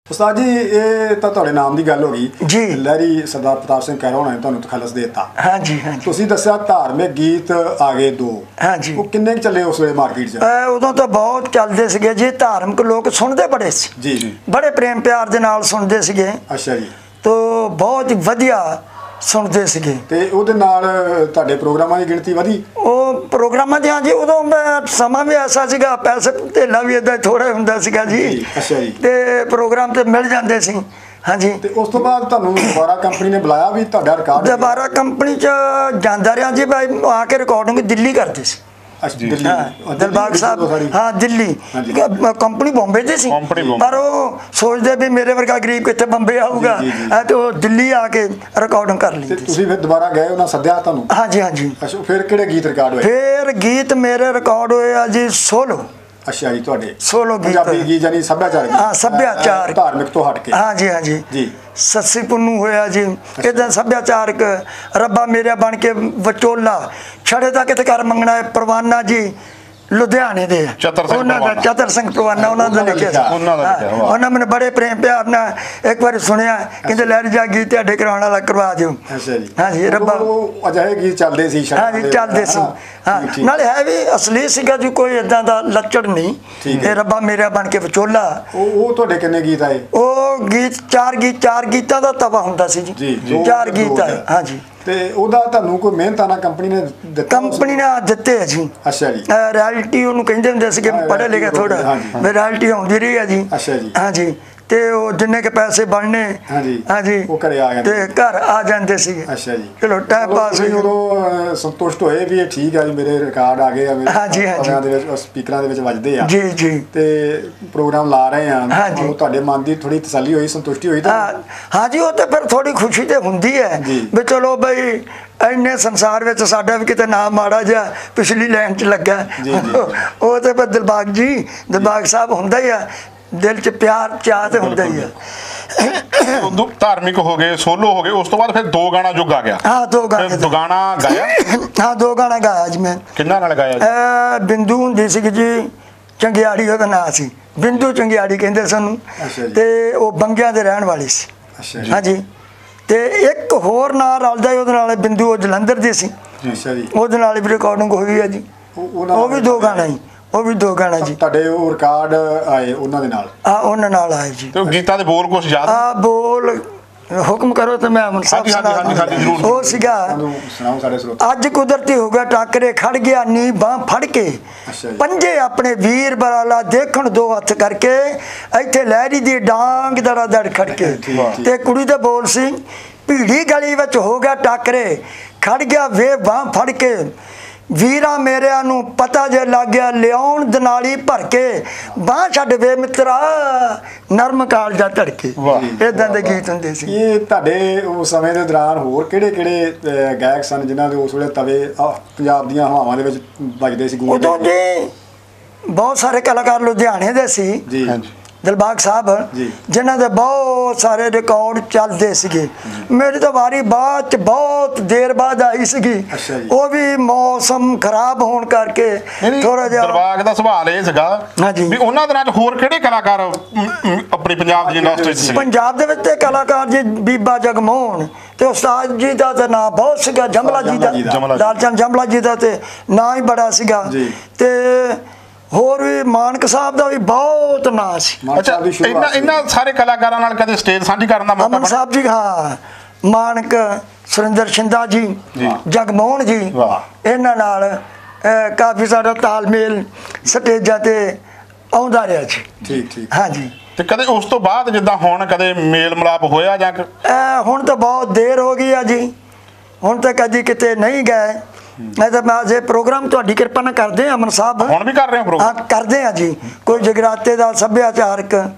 ਉਸਤਾਦ ਜੀ ਇਹ ਤਾਂ ਤੁਹਾਡੇ ਨਾਮ ਦੀ ਗੱਲ ਹੋ ਗਈ। ਜੀ। ਲਹਿਰੀ ਸਰਦਾਰ ਪ੍ਰਤਾਪ ਸਿੰਘ ਕਹਿਰਾ ਹੋਣਾ ਨੇ ਤੁਹਾਨੂੰ ਤਖਲਸ ਦਿੱਤਾ। ਹਾਂਜੀ ਹਾਂਜੀ। ਤੁਸੀਂ ਦੱਸਿਆ ਧਾਰਮਿਕ ਗੀਤ ਆ ਗਏ ਦੋ। ਹਾਂਜੀ। ਉਹ ਕਿੰਨੇ ਚੱਲੇ ਉਸ ਵੇਲੇ ਮਾਰਕੀਟ 'ਚ? ਉਦੋਂ ਤਾਂ ਬਹੁਤ ਚੱਲਦੇ ਸੀਗੇ ਜੀ ਧਾਰਮਿਕ ਲੋਕ ਸੁਣਦੇ ਬੜੇ ਸੀ। ਜੀ ਜੀ। ਬੜੇ ਪ੍ਰੇਮ ਪਿਆਰ ਦੇ ਨਾਲ ਸੁਣਦੇ ਸੀਗੇ। ਅੱਛਾ ਜੀ। ਤੋ ਬਹੁਤ ਵਧੀਆ ਸੁਣਦੇ ਸੀਗੇ। ਤੇ ਉਹਦੇ ਨਾਲ ਤੁਹਾਡੇ ਪ੍ਰੋਗਰਾਮਾਂ ਦੀ ਗਿਣਤੀ ਵਧੀ? ਉਹ ਪ੍ਰੋਗਰਾਮਾਂ ਦੇ ਹਾਂਜੀ ਉਦੋਂ ਸਮਾਂ ਵੀ ਐਸਾ ਸੀਗਾ ਪੈਸੇ ਧੇਲਾ ਵੀ ਇਦਾਂ ਥੋੜਾ ਹੁੰਦਾ ਸੀਗਾ ਜੀ। ਅੱਛਾ ਜੀ। ਤੇ ਪ੍ਰੋਗਰਾਮ ਤੇ ਮਿਲ ਜਾਂਦੇ ਸੀ ਹਾਂਜੀ। ਤੇ ਉਸ ਤੋਂ ਬਾਅਦ ਤੁਹਾਨੂੰ ਦੁਬਾਰਾ ਕੰਪਨੀ ਨੇ ਬੁਲਾਇਆ ਵੀ ਤੁਹਾਡਾ ਰਿਕਾਰਡ ਦੁਬਾਰਾ ਕੰਪਨੀ ਚ ਜਾਂਦਾ ਰਿਹਾ ਜੀ ਭਾਈ ਆ ਕੇ ਰਿਕਾਰਡਿੰਗ ਦਿੱਲੀ ਕਰਦੇ ਸੀ। ਦਿਲਬਾਗ। ਸਾਹਿਬ ਹਾਂ ਦਿੱਲੀ। ਕੰਪਨੀ ਬੰਬੇ ਦੀ ਸੀ। ਪਰ ਉਹ ਸੋਚਦੇ ਵੀ ਮੇਰੇ ਵਰਗਾ ਗਰੀਬ ਕਿੱਥੇ ਬੰਬੇ ਆਊਗਾ। ਤੇ ਉਹ ਦਿੱਲੀ ਆ ਕੇ ਰਿਕਾਰਡਿੰਗ ਕਰ ਲਈ ਤੁਸੀਂ ਫਿਰ ਦੁਬਾਰਾ ਗਏ ਉਹਨਾਂ ਸੱਦਿਆ ਤੁਹਾਨੂੰ? ਹਾਂਜੀ ਹਾਂਜੀ। ਅੱਛਾ ਫਿਰ ਕਿਹੜੇ ਗੀਤ ਰਿਕਾਰਡ ਹੋਏ? ਫੇਰ ਗੀਤ ਮੇਰੇ ਰਿਕਾਰਡ ਹੋਏ ਆ ਜੀ ਸੋਲੋ। ਅੱਛਾ ਜੀ ਤੁਹਾਡੇ। ਸੋਲੋ ਗੀਤ ਪੰਜਾਬੀ ਗੀਤ ਯਾਨੀ ਸੱਭਿਆਚਾਰ ਹਾਂ, ਸੱਭਿਆਚਾਰ। ਧਾਰਮਿਕ ਤੋਂ ਹਟ ਕੇ। ਹਾਂਜੀ ਹਾਂਜੀ। ਜੀ। ਸੱਸੀ ਪੁੰਨੂ ਹੋਇਆ ਜੀ। ਇਦਾਂ ਸੱਭਿਆਚਾਰਕ ਰੱਬਾ ਮੇਰਾ ਬਣ ਕੇ ਵਿਚੋਲਾ। ਛੜੇ ਦਾ ਕਿਤੇ ਕਰ ਮੰਗਣਾ ਹੈ? ਪਰਵਾਨਾ ਜੀ। ਲੁਧਿਆਣੇ ਦੇ ਆ। ਚਤਰ ਸਿੰਘ ਉਹਨਾਂ ਦਾ। ਚਤਰ ਸਿੰਘ ਪਰਵਾਨਾ ਉਹਨਾਂ ਦਾ ਲਿਖਿਆ ਸੀ। ਉਹਨਾਂ ਦਾ ਲਿਖਿਆ। ਉਹਨਾਂ ਮੈਨੂੰ ਬੜੇ ਪ੍ਰੇਮ ਪਿਆਰ ਨਾਲ ਇੱਕ ਵਾਰ ਸੁਣਿਆ ਕਹਿੰਦੇ ਲਹਿਰ ਜਾ ਗੀਤ ਤੁਹਾਡੇ ਕਰਾਉਣ ਵਾਲਾ ਕਰਵਾ ਦਿਓ ਅੱਛਾ ਜੀ ਹਾਂਜੀ ਰੱਬਾ ਉਹ ਅਜਿਹੇ ਗੀਤ ਚੱਲਦੇ ਸੀ ਸ਼ਾਇਦ ਹਾਂਜੀ ਚੱਲਦੇ ਸੀ ਹਾਂ। ਨਾਲੇ ਹੈ ਵੀ ਅਸਲੀ ਸੀਗਾ ਜੀ ਕੋਈ ਇਦਾਂ ਦਾ ਲੱਚੜ ਨਹੀਂ। ਇਹ ਰੱਬਾ ਮੇਰਾ ਬਣ ਕੇ ਵਿਚੋਲਾ ਉਹ ਉਹ ਤੁਹਾਡੇ ਕਿੰਨੇ ਗੀਤ ਆਏ ਉਹ ਗੀਤ ਚਾਰ ਗੀਤ ਚਾਰ ਗੀਤਾਂ ਦਾ ਤਵਾ ਹੁੰਦਾ ਸੀ ਜੀ, ਚਾਰ ਗੀਤ ਆਏ। ਹਾਂਜੀ ਤੇ ਉਹਦਾ ਤੁਹਾਨੂੰ ਕੋਈ ਮਿਹਨਤਾਨਾ ਕੰਪਨੀ ਨੇ ਦਿੱਤਾ ਕੰਪਨੀ ਨੇ ਦਿੱਤੇ ਆ ਜੀ। ਅੱਛਾ ਜੀ। ਰਿਐਲਿਟੀ ਉਹਨੂੰ ਕਹਿੰਦੇ ਹੁੰਦੇ ਸੀ ਕਿ ਹਾਂ, ਪੜ੍ਹੇ ਲਿਖੇ reality ਥੋੜਾ ਰਿਐਲਿਟੀ ਆਉਂਦੀ ਰਹੀ ਆ ਜੀ। ਅੱਛਾ ਜੀ। ਹਾਂਜੀ। ਤੇ ਉਹ ਜਿੰਨੇ ਕੇ ਪੈਸੇ ਬਣਨੇ ਹਾਂਜੀ, ਹਾਂਜੀ। ਉਹ ਘਰੇ ਆ ਜਾਂਦੇ। ਤੇ ਘਰ ਆ ਜਾਂਦੇ ਸੀਗੇ ਅੱਛਾ ਜੀ। ਚਲੋ ਟਾਈਮ ਪਾਸ ਹੋਈ। ਉਦੋਂ ਸੰਤੁਸ਼ਟ ਹੋਏ ਵੀ ਇਹ ਠੀਕ ਆ ਜੀ ਮੇਰੇ ਰਿਕਾਰਡ ਆ ਗਏ ਆ ਮੇਰੇ ਹਾਂਜੀ, ਦੇ ਵਿੱਚ ਸਪੀਕਰਾਂ ਦੇ ਵਿੱਚ ਵੱਜਦੇ ਆ। ਜੀ ਜੀ। ਤੇ ਪ੍ਰੋਗਰਾਮ ਲਾ ਰਹੇ ਆ। ਉਹ ਤੁਹਾਡੇ ਮਨ ਦੀ ਥੋੜੀ ਤਸੱਲੀ ਹੋਈ ਸੰਤੁਸ਼ਟੀ ਹੋਈ ਤਾਂ? ਹਾਂ ਹਾਂਜੀ ਉਹ ਤੇ ਫਿਰ ਥੋੜੀ ਖੁਸ਼ੀ ਤੇ ਹੁੰਦੀ ਹੈ ਜੀ। ਵੀ ਚਲੋ ਬਈ ਇੰਨੇ ਸੰਸਾਰ ਵਿੱਚ ਸਾਡਾ ਵੀ ਕਿਤੇ ਨਾਮ ਮਾੜਾ ਜਿਹਾ ਪਿਛਲੀ ਲਾਈਨ 'ਚ ਲੱਗਾ। ਜੀ, ਜੀ। ਉਹ ਤੇ ਫਿਰ ਦਿਲਬਾਗ ਜੀ ਦਿਲਬਾਗ ਸਾਹਿਬ ਹੁੰਦਾ ਹੀ ਆ। ਦਿਲ 'ਚ ਪਿਆਰ ਚਾਹ ਤੇ ਹੁੰਦਾ ਹੀ ਆ। ਉਦੋਂ ਧਾਰਮਿਕ ਹੋ ਗਏ ਸੋਲੋ ਹੋ ਗਏ ਉਸ ਤੋਂ ਬਾਅਦ ਫਿਰ ਦੋ ਗਾਣਾ ਜੁਗ ਆ ਗਿਆ। ਹਾਂ ਦੋ ਗਾਣੇ ਫਿਰ ਦੋ ਗਾਣਾ ਗਾਇਆ? ਹਾਂ ਦੋ ਗਾਣਾ ਗਾਇਆ ਜੀ ਮੈਂ। ਕਿੰਨਾ ਨਾਲ ਗਾਇਆ ਜੀ? ਬਿੰਦੂ ਹੁੰਦੀ ਸੀ ਜੀ ਚੰਗਿਆੜੀ ਉਹਦਾ ਨਾਂ ਸੀ। ਬਿੰਦੂ ਚੰਗਿਆੜੀ ਕਹਿੰਦੇ ਸਾਨੂੰ। ਤੇ ਉਹ ਬੰਗਿਆਂ ਦੇ ਰਹਿਣ ਵਾਲੀ ਸੀ। ਹਾਂਜੀ। ਤੇ ਇੱਕ ਹੋਰ ਨਾਂ ਰਲਦਾ ਉਹਦੇ ਨਾਲ ਬਿੰਦੂ ਉਹ ਜਲੰਧਰ ਦੀ ਸੀ। ਅੱਛਾ ਜੀ। ਉਹਦੇ ਨਾਲ ਵੀ ਰਿਕਾਰਡਿੰਗ ਹੋਈ ਹੈ ਜੀ। ਉਹ- ਵੀ ਦੋ ਗਾਣਾ ਜੀ। ਉਹ ਵੀ ਦੋ ਗਾਣਾ ਜੀ। ਤੁਹਾਡੇ ਉਹ ਰਿਕਾਰਡ ਆਏ ਉਹਨਾਂ ਦੇ ਨਾਲ? ਆ ਉਹਨਾਂ ਨਾਲ ਆਏ ਜੀ। ਤੇ ਗੀਤਾਂ ਦੇ ਬੋਲ ਕੁਝ ਯਾਦ ਆ ਬੋਲ ਹੁਕਮ ਕਰੋ ਤੇ ਮੈਂ ਅਮਨ ਸਾਹਿਬ ਹਾਂਜੀ, ਹਾਂਜੀ, ਹਾਂਜੀ, ਜ਼ਰੂਰ। ਉਹ ਸੀਗਾ ਸੁਣਾਓ ਸਾਡੇ ਸਰੋਤੇ। ਅੱਜ ਕੁਦਰਤੀ ਹੋ ਗਿਆ ਟਾਕਰੇ ਖੜ ਗਿਆ ਨੀ ਬਾਹ ਫੜ ਕੇ। ਪੰਜੇ ਆਪਣੇ ਵੀਰ ਬਰਾਲਾ ਦੇਖਣ ਦੋ ਹੱਥ ਕਰਕੇ ਇੱਥੇ ਲਹਿਰੀ ਦੀ ਡਾਂਗ ਦੜਾ ਦੜ ਖੜ ਕੇ। ਤੇ ਕੁੜੀ ਦੇ ਬੋਲ ਸੀ ਭੀੜੀ ਗਲੀ ਵਿੱਚ ਹੋ ਗਿਆ ਟਾਕਰੇ ਖੜ ਗਿਆ ਵੇ ਬਾਹ ਫੜ ਕੇ। ਵੀਰਾਂ ਮੇਰਿਆਂ ਨੂੰ ਪਤਾ ਜੇ ਲੱਗ ਗਿਆ ਲਿਆਉਣ ਦਨਾਲੀ ਭਰ ਕੇ ਬਾਹ ਛੱਡ ਵੇ ਮਿੱਤਰਾ ਨਰਮ ਕਾਲਜਾ ਧੜਕੇ ਵਾਹ। ਇਦਾਂ ਦੇ ਗੀਤ ਹੁੰਦੇ ਸੀ। ਇਹ ਤੁਹਾਡੇ ਉਸ ਸਮੇਂ ਦੇ ਦੌਰਾਨ ਹੋਰ ਕਿਹੜੇ ਕਿਹੜੇ ਗਾਇਕ ਸਨ ਜਿਨ੍ਹਾਂ ਦੇ ਉਸ ਵੇਲੇ ਤਵੇ ਪੰਜਾਬ ਦੀਆਂ ਹਵਾਵਾਂ ਦੇ ਵਿੱਚ ਵੱਜਦੇ ਸੀ ਗੂੰਜਦੇ ਉਦੋਂ ਜੀ ਬਹੁਤ ਸਾਰੇ ਕਲਾਕਾਰ ਲੁਧਿਆਣੇ ਦੇ ਸੀ। ਜੀ। ਹਾਂਜੀ। ਦਿਲਬਾਗ ਸਾਹਿਬ। ਜਿਨ੍ਹਾਂ ਦੇ ਬਹੁਤ ਸਾਰੇ ਰਿਕਾਰਡ ਚੱਲਦੇ ਸੀਗੇ ਮੇਰੀ ਤਾਂ ਵਾਰੀ ਬਾਅਦ ਚ ਬਹੁਤ ਦੇਰ ਬਾਅਦ ਆਈ ਸੀਗੀ। ਉਹ ਵੀ ਮੌਸਮ ਖਰਾਬ ਹੋਣ ਕਰਕੇ ਥੋੜਾ ਜਿਹਾ ਦਰਬਾਗ ਦਾ ਸਵਾਲ ਇਹ ਸੀਗਾ। ਵੀ ਉਹਨਾਂ ਦਿਨਾਂ 'ਚ ਹੋਰ ਕਿਹੜੇ ਕਲਾਕਾਰ ਆਪਣੀ ਪੰਜਾਬ ਦੀ ਇੰਡਸਟਰੀ 'ਚ ਪੰਜਾਬ ਦੇ ਵਿੱਚ ਤੇ ਕਲਾਕਾਰ ਜੀ ਬੀਬਾ ਜਗਮੋਹਨ ਤੇ ਉਸਤਾਦ ਜੀ ਦਾ ਤਾਂ ਨਾਂ ਬਹੁਤ ਸੀਗਾ ਜੰਬਲਾ ਜੀ ਦਾ ਦਾ। ਲਾਲਚੰਦ ਜੰਬਲਾ ਜੀ ਦਾ ਤੇ ਨਾਂ ਹੀ ਬੜਾ ਸੀਗਾ। ਤੇ ਹੋਰ ਵੀ ਮਾਨਕ ਸਾਹਿਬ ਦਾ ਵੀ ਬਹੁਤ ਨਾਂ ਸੀ ਅੱਛਾ ਇਹਨਾਂ। ਇਹਨਾਂ ਸਾਰੇ ਕਲਾਕਾਰਾਂ ਨਾਲ ਕਦੇ ਸਟੇਜ ਸਾਂਝੀ ਕਰਨ ਦਾ ਮੌਕਾ ਅਮਨ? ਸਾਹਿਬ ਜੀ ਹਾਂ ਮਾਨਕ ਸੁਰਿੰਦਰ ਸ਼ਿੰਦਾ ਜੀ। ਜਗਮੋਹਨ ਜੀ। ਇਹਨਾਂ ਨਾਲ ਕਾਫੀ ਸਾਰਾ ਤਾਲਮੇਲ ਸਟੇਜਾਂ ਤੇ ਆਉਂਦਾ ਰਿਹਾ ਜੀ ਠੀਕ ਠੀਕ ਹਾਂਜੀ ਤੇ ਕਦੇ ਉਸ ਤੋਂ ਬਾਅਦ ਜਿੱਦਾਂ ਹੁਣ ਕਦੇ ਮੇਲ ਮਿਲਾਪ ਹੋਇਆ ਜਾਂ ਹੁਣ ਤਾਂ ਬਹੁਤ ਦੇਰ ਹੋ ਗਈ ਆ ਜੀ ਹੁਣ ਤਾਂ ਕਦੀ ਕਿਤੇ ਨਹੀਂ ਗਏ ਮੈਂ ਤਾਂ ਮੈਂ ਜੇ ਪ੍ਰੋਗਰਾਮ ਤੁਹਾਡੀ ਕਿਰਪਾ ਨਾਲ ਕਰਦੇ ਆ ਅਮਨ ਸਾਹਿਬ। ਹੁਣ ਵੀ ਕਰ ਰਹੇ ਹੋ ਹਾਂ ਪ੍ਰੋਗਰਾਮ ਕਰਦੇ ਆ ਜੀ। ਕੋਈ ਜਗਰਾਤੇ ਦਾ ਸੱਭਿਆਚਾਰਕ.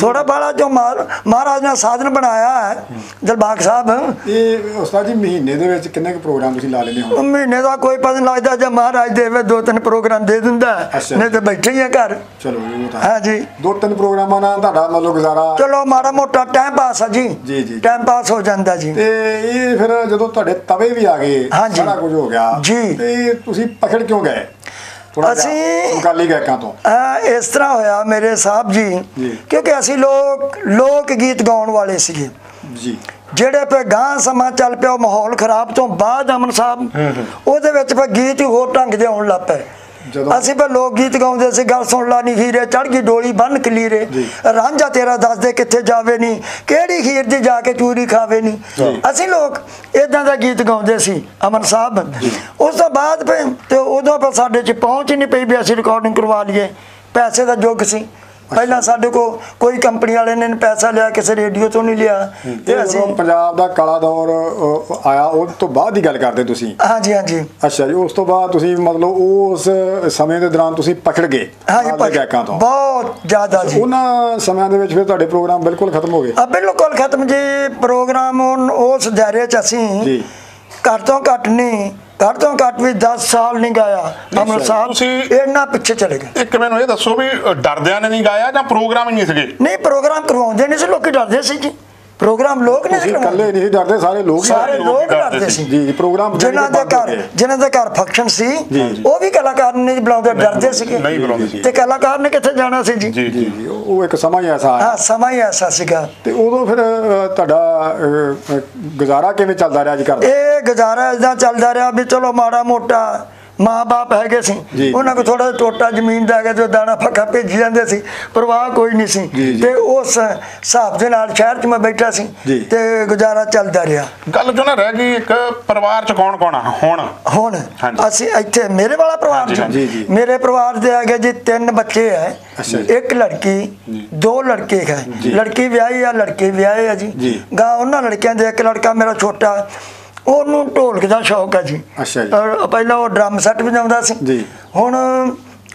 ਥੋੜਾ ਬਾਲਾ ਜੋ ਮਾਰ- ਮਹਾਰਾਜ ਨੇ ਸਾਧਨ ਬਣਾਇਆ ਹੈ ਦਿਲਬਾਗ ਸਾਹਿਬ। ਇਹ ਉਸਤਾਦ ਜੀ ਮਹੀਨੇ ਦੇ ਵਿੱਚ ਕਿੰਨੇ ਕੁ ਪ੍ਰੋਗਰਾਮ ਤੁਸੀਂ ਲਾ ਲੈਂਦੇ ਹੋ? ਮਹੀਨੇ ਦਾ ਕੋਈ ਪਤਾ ਨਹੀਂ ਲੱਗਦਾ ਜੇ ਮਹਾਰਾਜ ਦੇਵੇ ਦੋ ਤਿੰਨ ਪ੍ਰੋਗਰਾਮ ਦੇ ਦਿੰਦਾ। ਨਹੀਂ ਤੇ ਬੈਠੇ ਹੀ ਆ ਘਰ। ਚਲੋ ਇਹ ਤਾਂ ਹਾਂ ਜੀ। ਦੋ ਤਿੰਨ ਪ੍ਰੋਗਰਾਮਾਂ ਨਾਲ ਤੁਹਾਡਾ ਮਤਲਬ ਗੁਜ਼ਾਰਾ ਚਲੋ ਮਾੜਾ ਮੋਟਾ ਟਾਈਮ ਪਾਸ ਆ ਜੀ। ਜੀ, ਜੀ। ਟਾਈਮ ਪਾਸ ਹੋ ਜਾਂਦਾ ਜੀ। ਤੇ ਇਹ ਫਿਰ ਜਦੋਂ ਤੁਹਾਡੇ ਤਵੇ ਵੀ ਆ ਗਏ। ਸਾਰਾ ਕੁਝ ਹੋ ਗਿਆ। ਜੀ। ਤੇ ਤੁਸੀਂ ਪਖੜ ਕਿਉਂ ਗਏ? ਅਸੀਂ- ਸਮਕਾਲੀ ਗਾਇਕਾਂ ਤੋਂ। ਆ ਇਸ ਤਰ੍ਹਾਂ ਹੋਇਆ ਮੇਰੇ ਸਾਹਿਬ ਜੀ। ਕਿਉਂਕਿ ਅਸੀਂ ਲੋਕ ਲੋਕ ਗੀਤ ਗਾਉਣ ਵਾਲੇ ਸੀਗੇ। ਜੀ। ਜਿਹੜੇ ਪੇ ਗਾਂ ਸਮਾਂ ਚੱਲ ਪਿਆ ਮਾਹੌਲ ਖਰਾਬ ਤੋਂ ਬਾਅਦ ਅਮਨ ਸਾਹਿਬ ਉਹਦੇ ਵਿੱਚ ਫਿਰ ਗੀਤ ਹੀ ਹੋਰ ਢੰਗ ਦੇ ਆਉਣ ਲੱਗ ਪਏ। ਅਸੀਂ ਫਿਰ ਲੋਕ ਗੀਤ ਗਾਉਂਦੇ ਸੀ ਗੱਲ ਸੁਣ ਲਾ ਨੀ ਹੀਰੇ ਚੜ ਗਈ ਡੋਲੀ ਬੰਨ ਕਲੀਰੇ। ਰਾਂਝਾ ਤੇਰਾ ਦੱਸ ਦੇ ਕਿੱਥੇ ਜਾਵੇ ਨਹੀਂ ਕਿਹੜੀ ਖੀਰ ਦੀ ਜਾ ਕੇ ਚੂਰੀ ਖਾਵੇ ਨਹੀਂ ਅਸੀਂ ਲੋਕ ਇਦਾਂ ਦਾ ਗੀਤ ਗਾਉਂਦੇ ਸੀ ਅਮਨ ਸਾਹਿਬ। ਉਸ ਤੋਂ ਬਾਅਦ ਤੇ ਉਦੋਂ ਫਿਰ ਸਾਡੇ 'ਚ ਪਹੁੰਚ ਨਹੀਂ ਪਈ ਵੀ ਅਸੀਂ ਰਿਕਾਰਡਿੰਗ ਕਰਵਾ ਲਈਏ। ਪੈਸੇ ਦਾ ਯੁੱਗ ਸੀ। ਪਹਿਲਾਂ ਸਾਡੇ ਕੋ ਕੋਈ ਕੰਪਨੀ ਵਾਲੇ ਨੇ ਪੈਸਾ ਲਿਆ ਕਿਸੇ ਰੇਡੀਓ ਤੋਂ ਨਹੀਂ ਲਿਆ। ਤੇ ਅਸੀਂ ਪੰਜਾਬ ਦਾ ਕਾਲਾ ਦੌਰ ਆਇਆ ਉਸ ਤੋਂ ਬਾਅਦ ਦੀ ਗੱਲ ਕਰਦੇ ਤੁਸੀਂ? ਹਾਂਜੀ ਹਾਂਜੀ। ਅੱਛਾ ਜੀ ਉਸ ਤੋਂ ਬਾਅਦ ਤੁਸੀਂ ਮਤਲਬ ਉਸ ਸਮੇਂ ਦੇ ਦੌਰਾਨ ਤੁਸੀਂ ਪਛੜ ਗਏ ਹਾਂਜੀ ਗਾਇਕਾਂ ਤੋਂ। ਬਹੁਤ ਜ਼ਿਆਦਾ ਜੀ। ਉਹਨਾਂ ਸਮਿਆਂ ਦੇ ਵਿੱਚ ਫਿਰ ਤੁਹਾਡੇ ਪ੍ਰੋਗਰਾਮ ਬਿਲਕੁਲ ਖਤਮ ਹੋ ਗਏ? ਆ ਬਿਲਕੁਲ ਖਤਮ ਜੀ। ਪ੍ਰੋਗਰਾਮ ਉਸ ਦਾਇਰੇ ਚ ਅਸੀਂ ਜੀ। ਘੱਟ ਤੋਂ ਘੱਟ ਨਹੀਂ ਘੱਟ ਤੋਂ ਘੱਟ ਵੀ 10 ਸਾਲ ਨਹੀਂ ਗਾਇਆ ਅਮਰ ਸਾਹਿਬ ਇੰਨਾ ਪਿੱਛੇ ਚਲੇ ਗਏ। ਇੱਕ ਮੈਨੂੰ ਇਹ ਦੱਸੋ ਵੀ ਡਰਦਿਆਂ ਨੇ ਨਹੀਂ ਗਾਇਆ ਜਾਂ ਪ੍ਰੋਗਰਾਮ ਹੀ ਨਹੀਂ ਸੀਗੇ? ਨਹੀਂ ਪ੍ਰੋਗਰਾਮ ਕਰਵਾਉਂਦੇ ਨਹੀਂ ਸੀ ਲੋਕੀ ਡਰਦੇ ਸੀ ਜੀ। ਪ੍ਰੋਗਰਾਮ ਲੋਕ ਸੀ ਤੁਸੀਂ ਇਕੱਲੇ ਨਹੀਂ ਡਰਦੇ ਸਾਰੇ ਲੋਕ ਸਾਰੇ। ਲੋਕ ਡਰਦੇ ਸੀ। ਜੀ ਜੀ ਪ੍ਰੋਗਰਾਮ ਜਿਨ੍ਹਾਂ ਦੇ ਘਰ। ਜਿਨ੍ਹਾਂ ਦੇ ਘਰ ਫੰਕਸ਼ਨ ਸੀ। ਉਹ ਵੀ ਕਲਾਕਾਰ ਨਹੀਂ ਬੁਲਾਉਂਦੇ ਡਰਦੇ ਸੀਗੇ ਨਹੀਂ ਬੁਲਾਉਂਦੇ ਸੀ ਤੇ ਕਲਾਕਾਰ ਨੇ ਕਿੱਥੇ ਜਾਣਾ ਸੀ ਜੀ ਜੀ ਜੀ ਉਹ ਇੱਕ ਸਮਾਂ ਹੀ ਐਸਾ ਹਾਂ ਸਮਾਂ ਹੀ ਐਸਾ ਸੀਗਾ ਤੇ ਉਦੋਂ ਫਿਰ ਤੁਹਾਡਾ ਗੁਜ਼ਾਰਾ ਕਿਵੇਂ ਚੱਲਦਾ ਰਿਹਾ ਜੀ ਘਰ ਦਾ ਇਹ ਗੁਜ਼ਾਰਾ ਇਦਾਂ ਚੱਲਦਾ ਰਿਹਾ ਵੀ ਚਲੋ ਮਾੜਾ ਮੋਟਾ ਮਾਂ-ਬਾਪ ਹੈਗੇ ਸੀ। ਉਹਨਾਂ ਕੋਲ ਥੋੜਾ ਟੋਟਾ ਜ਼ਮੀਨ ਦਾ ਹੈਗਾ ਜੋ ਦਾਣਾ ਫੱਕਾ ਭੇਜੀ ਜਾਂਦੇ ਸੀ ਪਰਵਾਹ ਕੋਈ ਨਹੀਂ ਸੀ। ਤੇ ਉਸ ਹਿਸਾਬ ਦੇ ਨਾਲ ਸ਼ਹਿਰ 'ਚ ਮੈਂ ਬੈਠਾ ਸੀ। ਤੇ ਗੁਜ਼ਾਰਾ ਚੱਲਦਾ ਰਿਹਾ ਗੱਲ ਜੋ ਨਾ ਰਹਿ ਗਈ ਇੱਕ ਪਰਿਵਾਰ ਚ ਕੌਣ ਕੌਣ ਆ ਹੁਣ ਹੁਣ। ਅਸੀਂ ਇੱਥੇ ਮੇਰੇ ਵਾਲਾ ਪਰਿਵਾਰ ਚ। ਮੇਰੇ ਪਰਿਵਾਰ ਦੇ ਹੈਗੇ ਜੀ ਤਿੰਨ ਬੱਚੇ ਹੈ। ਇੱਕ ਲੜਕੀ ਦੋ ਲੜਕੇ ਹੈ। ਲੜਕੀ ਵਿਆਹੀ ਆ ਲੜਕੇ ਵਿਆਹੇ ਆ ਜੀ। ਗਾ ਉਹਨਾਂ ਲੜਕਿਆਂ ਦੇ ਇੱਕ ਲੜਕਾ ਮੇਰਾ ਛੋਟਾ ਉਹਨੂੰ ਢੋਲਕ ਦਾ ਸ਼ੌਕ ਹੈ ਜੀ ਅੱਛਾ ਜੀ। ਪਹਿਲਾਂ ਉਹ ਡਰਮ ਸੈੱਟ ਵਜਾਉਂਦਾ ਸੀ ਜੀ। ਹੁਣ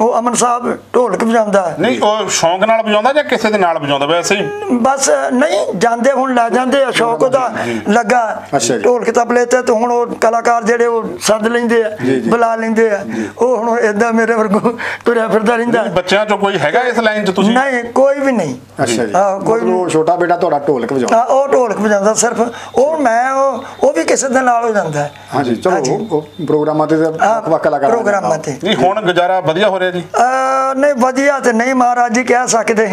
ਉਹ ਅਮਨ ਸਾਹਿਬ ਢੋਲਕ ਵਜਾਉਂਦਾ ਨਹੀਂ ਉਹ ਸ਼ੌਂਕ ਨਾਲ ਵਜਾਉਂਦਾ ਜਾਂ ਕਿਸੇ ਦੇ ਨਾਲ ਵਜਾਉਂਦਾ? ਵੈਸੇ ਹੀ। ਬਸ ਨਹੀਂ ਜਾਂਦੇ ਹੁਣ ਲੈ ਜਾਂਦੇ ਆ ਸ਼ੌਕ ਉਹਦਾ ਲੱਗਾ। ਢੋਲਕ ਤਬਲੇ ਤੇ ਤੇ ਹੁਣ ਉਹ ਕਲਾਕਾਰ ਜਿਹੜੇ ਉਹ ਸੱਦ ਲੈਂਦੇ ਆ। ਬੁਲਾ ਲੈਂਦੇ ਆ। ਉਹ ਹੁਣ ਇਦਾਂ ਮੇਰੇ ਵਰਗੂ ਤੁਰਿਆ ਫਿਰਦਾ ਰਹਿੰਦਾ। ਬੱਚਿਆਂ ਚੋਂ ਕੋਈ ਹੈਗਾ ਇਸ ਲਾਈਨ 'ਚ ਤੁਸੀਂ? ਨਹੀਂ ਕੋਈ ਵੀ ਨਹੀਂ। ਅੱਛਾ ਜੀ। ਹਾਂ, ਕੋਈ ਉਹ ਛੋਟਾ ਬੇਟਾ ਤੁਹਾਡਾ ਢੋਲਕ ਵਜਾਉਂਦਾ? ਉਹ ਢੋਲਕ ਵਜਾਉਂਦਾ ਸਿਰਫ। ਉਹ ਮੈਂ ਉਹ ਉਹ ਵੀ ਕਿਸੇ ਦੇ ਨਾਲ ਹੋ ਜਾਂਦਾ ਹੈ। ਹਾਂਜੀ ਚਲੋ ਪ੍ਰੋਗਰਾਮਾਂ ਤੇ ਵੱਖ ਵੱਖ ਕਲਾਕਾਰ ਪ੍ਰੋਗਰਾਮਾਂ ਤੇ। ਨਹੀਂ ਹੁਣ ਗੁਜ਼ਾਰਾ ਵਧੀਆ ਹੋ ਰਿਹਾ ਜੀ ਅਹ ਨਹੀਂ ਵਧੀਆ ਤੇ ਨਹੀਂ ਮਹਾਰਾਜ ਜੀ ਕਹਿ ਸਕਦੇ।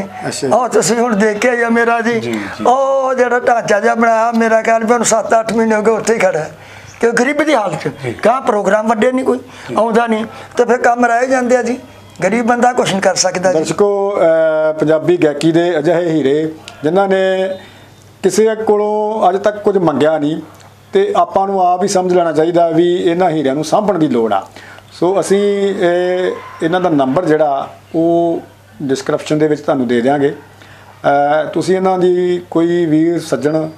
ਉਹ ਤੁਸੀਂ ਹੁਣ ਦੇਖਿਆ ਹੀ ਮੇਰਾ ਜੀ। ਜੀ, ਜੀ। ਉਹ ਜਿਹੜਾ ਢਾਂਚਾ ਜਿਹਾ ਬਣਾਇਆ ਮੇਰਾ ਖਿਆਲ ਵੀ ਉਹਨੂੰ 7-8 ਮਹੀਨੇ ਹੋ ਗਏ ਉੱਥੇ ਹੀ ਖੜਾ ਕਿ ਗਰੀਬ ਦੀ ਹਾਲਤ ਕਾ ਪ੍ਰੋਗਰਾਮ ਵੱਡੇ ਨਹੀਂ ਕੋਈ ਆਉਂਦਾ ਨਹੀਂ ਤੇ ਫਿਰ ਕੰਮ ਰਹਿ ਜਾਂਦੇ ਆ ਜੀ। ਗਰੀਬ ਬੰਦਾ ਕੁਛ ਨਹੀਂ ਕਰ ਸਕਦਾ ਜੀ। ਦਰਸ਼ਕੋ ਪੰਜਾਬੀ ਗਾਇਕੀ ਦੇ ਅਜਿਹੇ ਹੀਰੇ ਜਿਨ੍ਹਾਂ ਨੇ ਕਿਸੇ ਕੋਲੋਂ ਅੱਜ ਤੱਕ ਕੁਝ ਮੰਗਿਆ ਨਹੀਂ ਤੇ ਆਪਾਂ ਨੂੰ ਆਪ ਹੀ ਸਮਝ ਲੈਣਾ ਚਾਹੀਦਾ ਵੀ ਇਹਨਾਂ ਹੀਰਿਆਂ ਨੂੰ ਸਾਂਭਣ ਦੀ ਲੋੜ ਆ। ਸੋ ਅਸੀਂ, ਇਹ, ਇਹਨਾਂ ਦਾ ਨੰਬਰ ਜਿਹੜਾ, ਉਹ ਡਿਸਕ੍ਰਿਪਸ਼ਨ ਦੇ ਵਿੱਚ ਤੁਹਾਨੂੰ ਦੇ ਦਿਆਂਗੇ। ਤੁਸੀਂ ਇਹਨਾਂ ਦੀ ਕੋਈ ਵੀਰ ਸੱਜਣ,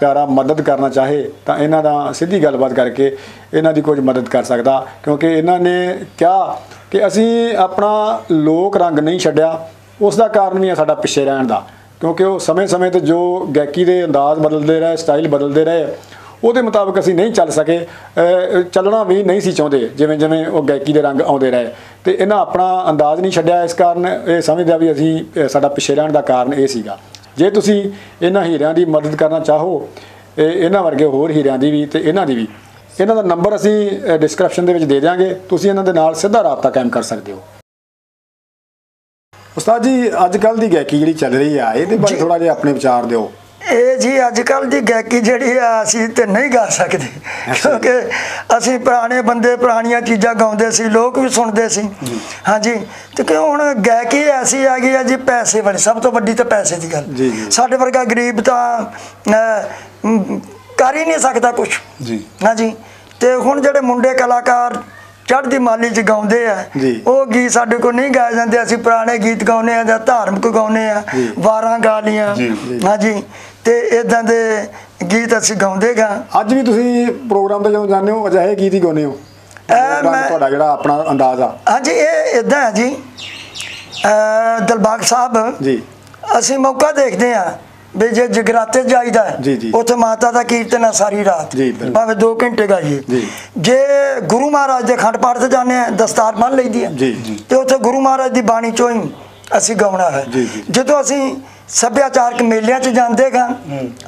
ਪਿਆਰਾ ਮਦਦ ਕਰਨਾ ਚਾਹੇ, ਤਾਂ ਇਹਨਾਂ ਦਾ ਸਿੱਧੀ ਗੱਲਬਾਤ ਕਰਕੇ ਇਹਨਾਂ ਦੀ ਕੁਝ ਮਦਦ ਕਰ ਸਕਦਾ। ਕਿਉਂਕਿ ਇਹਨਾਂ ਨੇ ਕਿਹਾ ਕਿ ਅਸੀਂ ਆਪਣਾ ਲੋਕ ਰੰਗ ਨਹੀਂ ਛੱਡਿਆ, ਉਸ ਦਾ ਕਾਰਨ ਵੀ ਹੈ ਸਾਡਾ ਪਿੱਛੇ ਰਹਿਣ ਦਾ। ਕਿਉਂਕਿ ਉਹ ਸਮੇਂ-ਸਮੇਂ ਤੇ ਜੋ ਗਾਇਕੀ ਦੇ ਅੰਦਾਜ਼ ਬਦਲਦੇ ਰਹੇ, ਸਟਾਈਲ ਬਦਲਦੇ ਰਹੇ ਉਹਦੇ ਮੁਤਾਬਕ ਅਸੀਂ ਨਹੀਂ ਚੱਲ ਸਕੇ। ਚੱਲਣਾ ਵੀ ਨਹੀਂ ਸੀ ਚਾਹੁੰਦੇ ਜਿਵੇਂ ਜਿਵੇਂ ਉਹ ਗਾਇਕੀ ਦੇ ਰੰਗ ਆਉਂਦੇ ਰਹੇ। ਤੇ ਇਹਨਾਂ ਆਪਣਾ ਅੰਦਾਜ਼ ਨਹੀਂ ਛੱਡਿਆ ਇਸ ਕਾਰਨ। ਇਹ ਸਮਝਦਾ ਵੀ ਅਸੀਂ ਸਾਡਾ ਪਿੱਛੇ ਰਹਿਣ ਦਾ ਕਾਰਨ ਇਹ ਸੀਗਾ। ਜੇ ਤੁਸੀਂ ਇਹਨਾਂ ਹੀਰਿਆਂ ਦੀ ਮਦਦ ਕਰਨਾ ਚਾਹੋ ਇਹ ਇਹਨਾਂ ਵਰਗੇ ਹੋਰ ਹੀਰਿਆਂ ਦੀ ਵੀ ਤੇ ਇਹਨਾਂ ਦੀ ਵੀ। ਇਹਨਾਂ ਦਾ ਨੰਬਰ ਅਸੀਂ ਡਿਸਕ੍ਰਿਪਸ਼ਨ ਦੇ ਵਿੱਚ ਦੇ ਦਿਆਂਗੇ। ਤੁਸੀਂ ਇਹਨਾਂ ਦੇ ਨਾਲ ਸਿੱਧਾ ਰਾਬਤਾ ਕਾਇਮ ਕਰ ਸਕਦੇ ਹੋ। ਉਸਤਾਦ ਜੀ ਅੱਜ ਕੱਲ ਦੀ ਗਾਇਕੀ ਜਿਹੜੀ ਚੱਲ ਰਹੀ ਆ ਇਹਦੇ ਬਾਰੇ। ਥੋੜਾ ਜਿਹਾ ਆਪਣੇ ਵਿਚਾਰ ਦਿਓ। ਇਹ ਜੀ ਅੱਜ ਕੱਲ ਦੀ ਗਾਇਕੀ ਜਿਹੜੀ ਆ ਅਸੀਂ ਤੇ ਨਹੀਂ ਗਾ ਸਕਦੇ। ਕਿਉਂਕਿ ਅਸੀਂ ਪੁਰਾਣੇ ਬੰਦੇ ਪੁਰਾਣੀਆਂ ਚੀਜ਼ਾਂ ਗਾਉਂਦੇ ਸੀ ਲੋਕ ਵੀ ਸੁਣਦੇ ਸੀ। ਹਾਂਜੀ। ਤੇ ਕਿ ਹੁਣ ਗਾਇਕੀ ਐਸੀ ਆ ਗਈ ਆ ਜੀ ਪੈਸੇ ਵਾਲੀ ਸਭ ਤੋਂ ਵੱਡੀ ਤਾਂ ਪੈਸੇ ਦੀ ਗੱਲ। ਸਾਡੇ ਵਰਗਾ ਗਰੀਬ ਤਾਂ ਕਰ ਹੀ ਨਹੀਂ ਸਕਦਾ ਕੁਝ ਜੀ। ਹਾਂਜੀ। ਤੇ ਹੁਣ ਜਿਹੜੇ ਮੁੰਡੇ ਕਲਾਕਾਰ ਚੜ੍ਹਦੀ ਮਾਲੀ ਚ ਗਾਉਂਦੇ ਆ। ਉਹ ਗੀਤ ਸਾਡੇ ਕੋਲ ਨਹੀਂ ਗਾਏ ਜਾਂਦੇ। ਅਸੀਂ ਪੁਰਾਣੇ ਗੀਤ ਗਾਉਂਦੇ ਆ ਜਾਂ ਧਾਰਮਿਕ ਗਾਉਂਦੇ ਆ। ਵਾਰਾਂ ਗਾ ਲੀਆਂ ਹਾਂਜੀ। ਤੇ ਇਦਾਂ ਦੇ ਗੀਤ ਅਸੀਂ ਗਾਉਂਦੇ ਗਾ ਅੱਜ ਵੀ ਤੁਸੀਂ ਪ੍ਰੋਗਰਾਮ ਤੇ ਜਦੋਂ ਜਾਂਦੇ ਹੋ ਅਜਿਹੇ ਗੀਤ ਹੀ ਗਾਉਂਦੇ ਹੋ ਤੁਹਾਡਾ ਜਿਹੜਾ ਆਪਣਾ ਅੰਦਾਜ਼ ਆ ਹਾਂਜੀ ਇਹ ਇਦਾਂ ਹੈ ਜੀ ਦਿਲਬਾਗ ਸਾਹਿਬ ਜੀ ਅਸੀਂ ਮੌਕਾ ਦੇਖਦੇ ਆ ਵੀ ਜੇ ਜਗਰਾਤੇ ਜਾਈਦਾ। ਉੱਥੇ ਮਾਤਾ ਦਾ ਕੀਰਤਨ ਹੈ ਸਾਰੀ ਰਾਤ। ਭਾਵੇਂ 2 ਘੰਟੇ ਗਾਈਏ ਜੀ। ਜੇ ਗੁਰੂ ਮਹਾਰਾਜ ਦੇ ਖੰਡ ਪਾਠ ਤੇ ਜਾਂਦੇ ਆ ਦਸਤਾਰ ਬੰਨ ਲਈਦੀ ਜੀ। ਤੇ ਉੱਥੇ ਗੁਰੂ ਮਹਾਰਾਜ ਦੀ ਬਾਣੀ ਚੋਂ ਹੀ ਅਸੀਂ ਗਾਉਣਾ ਹੈ। ਜਦੋਂ ਅਸੀਂ ਸੱਭਿਆਚਾਰਕ ਮੇਲਿਆਂ 'ਚ ਜਾਂਦੇ ਗਾ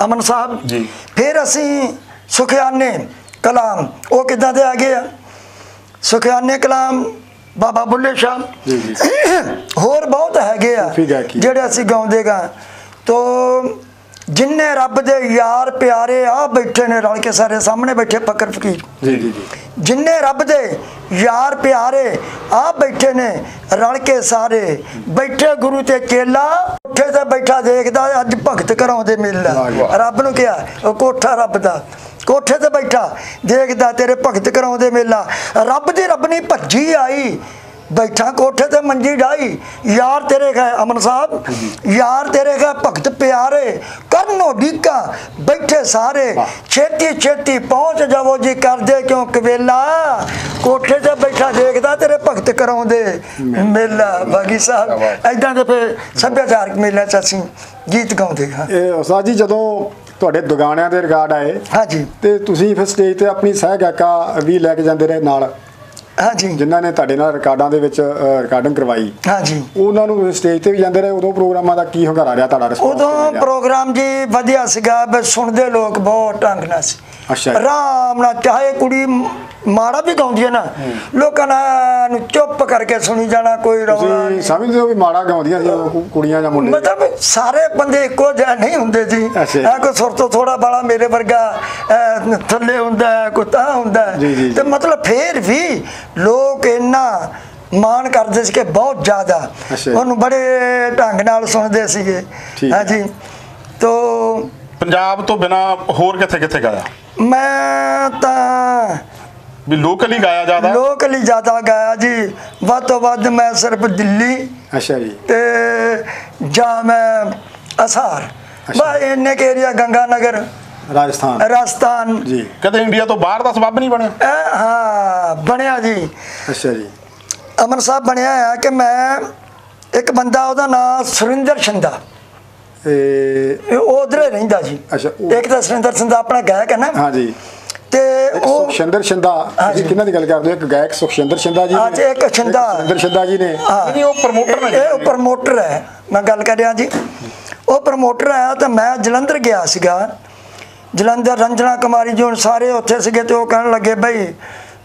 ਅਮਨ ਸਾਹਿਬ ਜੀ। ਫਿਰ ਅਸੀਂ ਸੁਖਿਆਨੇ ਕਲਾਮ ਉਹ ਕਿੱਦਾਂ ਦੇ ਆ ਗਏ ਆ ਸੁਖਿਆਨੇ ਕਲਾਮ ਬਾਬਾ ਬੁੱਲੇ ਸ਼ਾਹ ਜੀ, ਜੀ। ਹੋਰ ਬਹੁਤ ਹੈਗੇ ਆ। ਜਿਹੜੇ ਅਸੀਂ ਗਾਉਂਦੇ ਗਾ ਤੋ ਜਿੰਨੇ ਰੱਬ ਦੇ ਯਾਰ ਪਿਆਰੇ ਆ ਬੈਠੇ ਨੇ ਰਲ ਕੇ ਸਾਰੇ ਸਾਹਮਣੇ ਬੈਠੇ ਫਕਰ ਫਕੀਰ। ਜੀ ਜੀ ਜੀ। ਜਿੰਨੇ ਰੱਬ ਦੇ ਯਾਰ ਪਿਆਰੇ ਆ ਬੈਠੇ ਨੇ ਰਲ ਕੇ ਸਾਰੇ ਬੈਠੇ ਗੁਰੂ ਤੇ ਚੇਲਾ ਉੱਠੇ ਤੇ ਬੈਠਾ ਦੇਖਦਾ ਅੱਜ ਭਗਤ ਕਰਾਉਂਦੇ ਮੇਲਾ। ਰੱਬ ਨੂੰ ਕਿਹਾ ਉਹ ਕੋਠਾ ਰੱਬ ਦਾ। ਕੋਠੇ ਤੇ ਬੈਠਾ ਦੇਖਦਾ ਤੇਰੇ ਭਗਤ ਕਰਾਉਂਦੇ ਮੇਲਾ। ਰੱਬ ਦੀ ਰੱਬਨੀ ਭੱਜੀ ਆਈ। ਬੈਠਾ ਕੋਠੇ ਤੇ ਮੰਜੀ ਢਾਈ ਯਾਰ ਤੇਰੇ ਗਏ ਅਮਨ ਸਾਹਿਬ ਯਾਰ ਤੇਰੇ ਗਏ ਭਗਤ ਪਿਆਰੇ ਕਰਨੋ ਢੀਕਾ ਬੈਠੇ ਸਾਰੇ। ਛੇਤੀ ਛੇਤੀ ਪਹੁੰਚ ਜਾਵੋ ਜੀ ਕਰਦੇ ਕਿਉਂ ਕਵੇਲਾ? ਕੋਠੇ ਤੇ ਬੈਠਾ ਦੇਖਦਾ ਤੇਰੇ ਭਗਤ ਕਰਾਉਂਦੇ ਮੇਲਾ ਬਾਗੀ ਸਾਹਿਬ। ਐਦਾਂ ਦੇ ਫੇ ਸੱਭਿਆਚਾਰਕ ਮੇਲਿਆਂ ਚ ਅਸੀਂ ਗੀਤ ਗਾਉਂਦੇ ਹਾਂ। ਇਹ ਉਸਤਾਦ ਜੀ ਜਦੋਂ ਤੁਹਾਡੇ ਦੁਗਾਣਿਆਂ ਦੇ ਰਿਕਾਰਡ ਆਏ ਹਾਂਜੀ। ਤੇ ਤੁਸੀਂ ਫਿਰ ਸਟੇਜ ਤੇ ਆਪਣੀ ਸਹਿ ਗਾਇਕਾ ਵੀ ਲੈ ਕੇ ਜਾਂਦੇ ਰਹੇ ਨਾਲ? ਹਾਂਜੀ। ਜਿਨ੍ਹਾਂ ਨੇ ਤੁਹਾਡੇ ਨਾਲ ਰਿਕਾਰਡਾਂ ਦੇ ਵਿੱਚ ਰਿਕਾਰਡਿੰਗ ਕਰਵਾਈ। ਹਾਂਜੀ। ਉਹਨਾਂ ਨੂੰ ਸਟੇਜ ਤੇ ਵੀ ਜਾਂਦੇ ਰਹੇ ਉਦੋਂ ਪ੍ਰੋਗਰਾਮਾਂ ਦਾ ਕੀ ਹੁੰਗਾਰਾ ਰਿਹਾ ਤੁਹਾਡਾ ਰਿਸਪੌਂਸ ਉਦੋਂ ਪ੍ਰੋਗਰਾਮ ਜੀ ਵਧੀਆ ਸੀਗਾ ਬਸ ਸੁਣਦੇ ਲੋਕ ਬਹੁਤ ਢੰਗ ਨਾਲ ਸੀ। ਅੱਛਾ। ਆਰਾਮ ਨਾਲ ਚਾਹੇ ਕੁੜੀ ਮਾੜਾ ਵੀ ਗਾਉਂਦੀ ਹੈ ਨਾ ਲੋਕਾਂ ਨੇ ਚੁੱਪ ਕਰਕੇ ਸੁਣੀ ਜਾਣਾ ਕੋਈ ਰੌਲਾ ਨਹੀਂ। ਸਮਝਦੇ ਹੋ ਵੀ ਮਾੜਾ ਗਾਉਂਦੀਆਂ ਸੀ ਕੁੜੀਆਂ ਜਾਂ ਮੁੰਡੇ? ਮਤਲਬ ਸਾਰੇ ਬੰਦੇ ਇੱਕੋ ਜਿਹੇ ਨਹੀਂ ਹੁੰਦੇ ਜੀ। ਇਹ ਕੋਈ ਸੁਰ ਤੋਂ ਥੋੜਾ ਬਾਲਾ ਮੇਰੇ ਵਰਗਾ ਥੱਲੇ ਹੁੰਦਾ ਕੋਈ ਤਾਂ ਹੁੰਦਾ। ਤੇ ਮਤਲਬ ਫੇਰ ਵੀ ਲੋਕ ਇੰਨਾ ਮਾਣ ਕਰਦੇ ਸੀ ਕਿ ਬਹੁਤ ਜ਼ਿਆਦਾ। ਉਹਨੂੰ ਬੜੇ ਢੰਗ ਨਾਲ ਸੁਣਦੇ ਸੀਗੇ। ਹਾਂਜੀ ਤੋ ਪੰਜਾਬ ਤੋਂ ਬਿਨਾ ਹੋਰ ਕਿੱਥੇ ਕਿੱਥੇ ਗਾਇਆ? ਮੈਂ ਤਾਂ ਵੀ ਲੋਕਲੀ ਗਾਇਆ ਜ਼ਿਆਦਾ? ਲੋਕਲੀ ਜ਼ਿਆਦਾ ਗਾਇਆ ਜੀ। ਵੱਧ ਤੋਂ ਵੱਧ ਮੈਂ ਸਿਰਫ ਦਿੱਲੀ ਅੱਛਾ ਜੀ। ਤੇ ਜਾਂ ਮੈਂ ਅਸਾਰ। ਬਸ ਇੰਨੇ ਕੇ ਏਰੀਆ ਗੰਗਾ ਨਗਰ। ਰਾਜਸਥਾਨ। ਰਾਜਸਥਾਨ। ਜੀ। ਕਦੇ ਇੰਡੀਆ ਤੋਂ ਬਾਹਰ ਦਾ ਸਬੱਬ ਨਹੀਂ ਬਣਿਆ? ਇਹ ਹਾਂ ਬਣਿਆ ਜੀ। ਅੱਛਾ ਜੀ। ਅਮਨ ਸਾਹਿਬ ਬਣਿਆ ਆ ਕਿ ਮੈਂ ਇੱਕ ਬੰਦਾ ਉਹਦਾ ਨਾਮ ਸੁਰਿੰਦਰ ਸ਼ਿੰਦਾ ਇਹ ਉਧਰੇ ਰਹਿੰਦਾ ਜੀ। ਅੱਛਾ, ਇੱਕ ਤਾਂ ਸੁਰਿੰਦਰ ਸ਼ਿੰਦਾ ਆਪਣਾ ਗਾਇਕ ਹੈ ਨਾ। ਹਾਂ ਜੀ। ਤੇ ਉਹ ਸੁਖਸ਼ਿੰਦਰ ਸ਼ਿੰਦਾ ਤੁਸੀਂ ਜੀ। ਕਿਹਨਾਂ ਦੀ ਗੱਲ ਕਰਦੇ ਹੋ? ਇੱਕ ਗਾਇਕ ਸੁਖਸ਼ਿੰਦਰ ਸ਼ਿੰਦਾ ਜੀ ਹਾਂ ਜੀ, ਇੱਕ ਸ਼ਿੰਦਾ। ਸੁਖਸ਼ਿੰਦਰ ਸ਼ਿੰਦਾ ਜੀ ਨੇ। ਨਹੀਂ, ਉਹ promoter ਨੇ ਇਹ ਪ੍ਰਮੋਟਰ ਹੈ। ਮੈਂ ਗੱਲ ਕਰ ਰਿਹਾ ਜੀ। ਉਹ ਪ੍ਰਮੋਟਰ ਆਇਆ ਤਾਂ ਮੈਂ ਜਲੰਧਰ ਗਿਆ ਸੀਗਾ। ਜਲੰਧਰ ਰੰਜਨਾ ਕੁਮਾਰੀ ਜੀ ਹੁਣ ਸਾਰੇ ਉੱਥੇ ਸੀਗੇ ਤੇ ਉਹ ਕਹਿਣ ਲੱਗੇ ਬਈ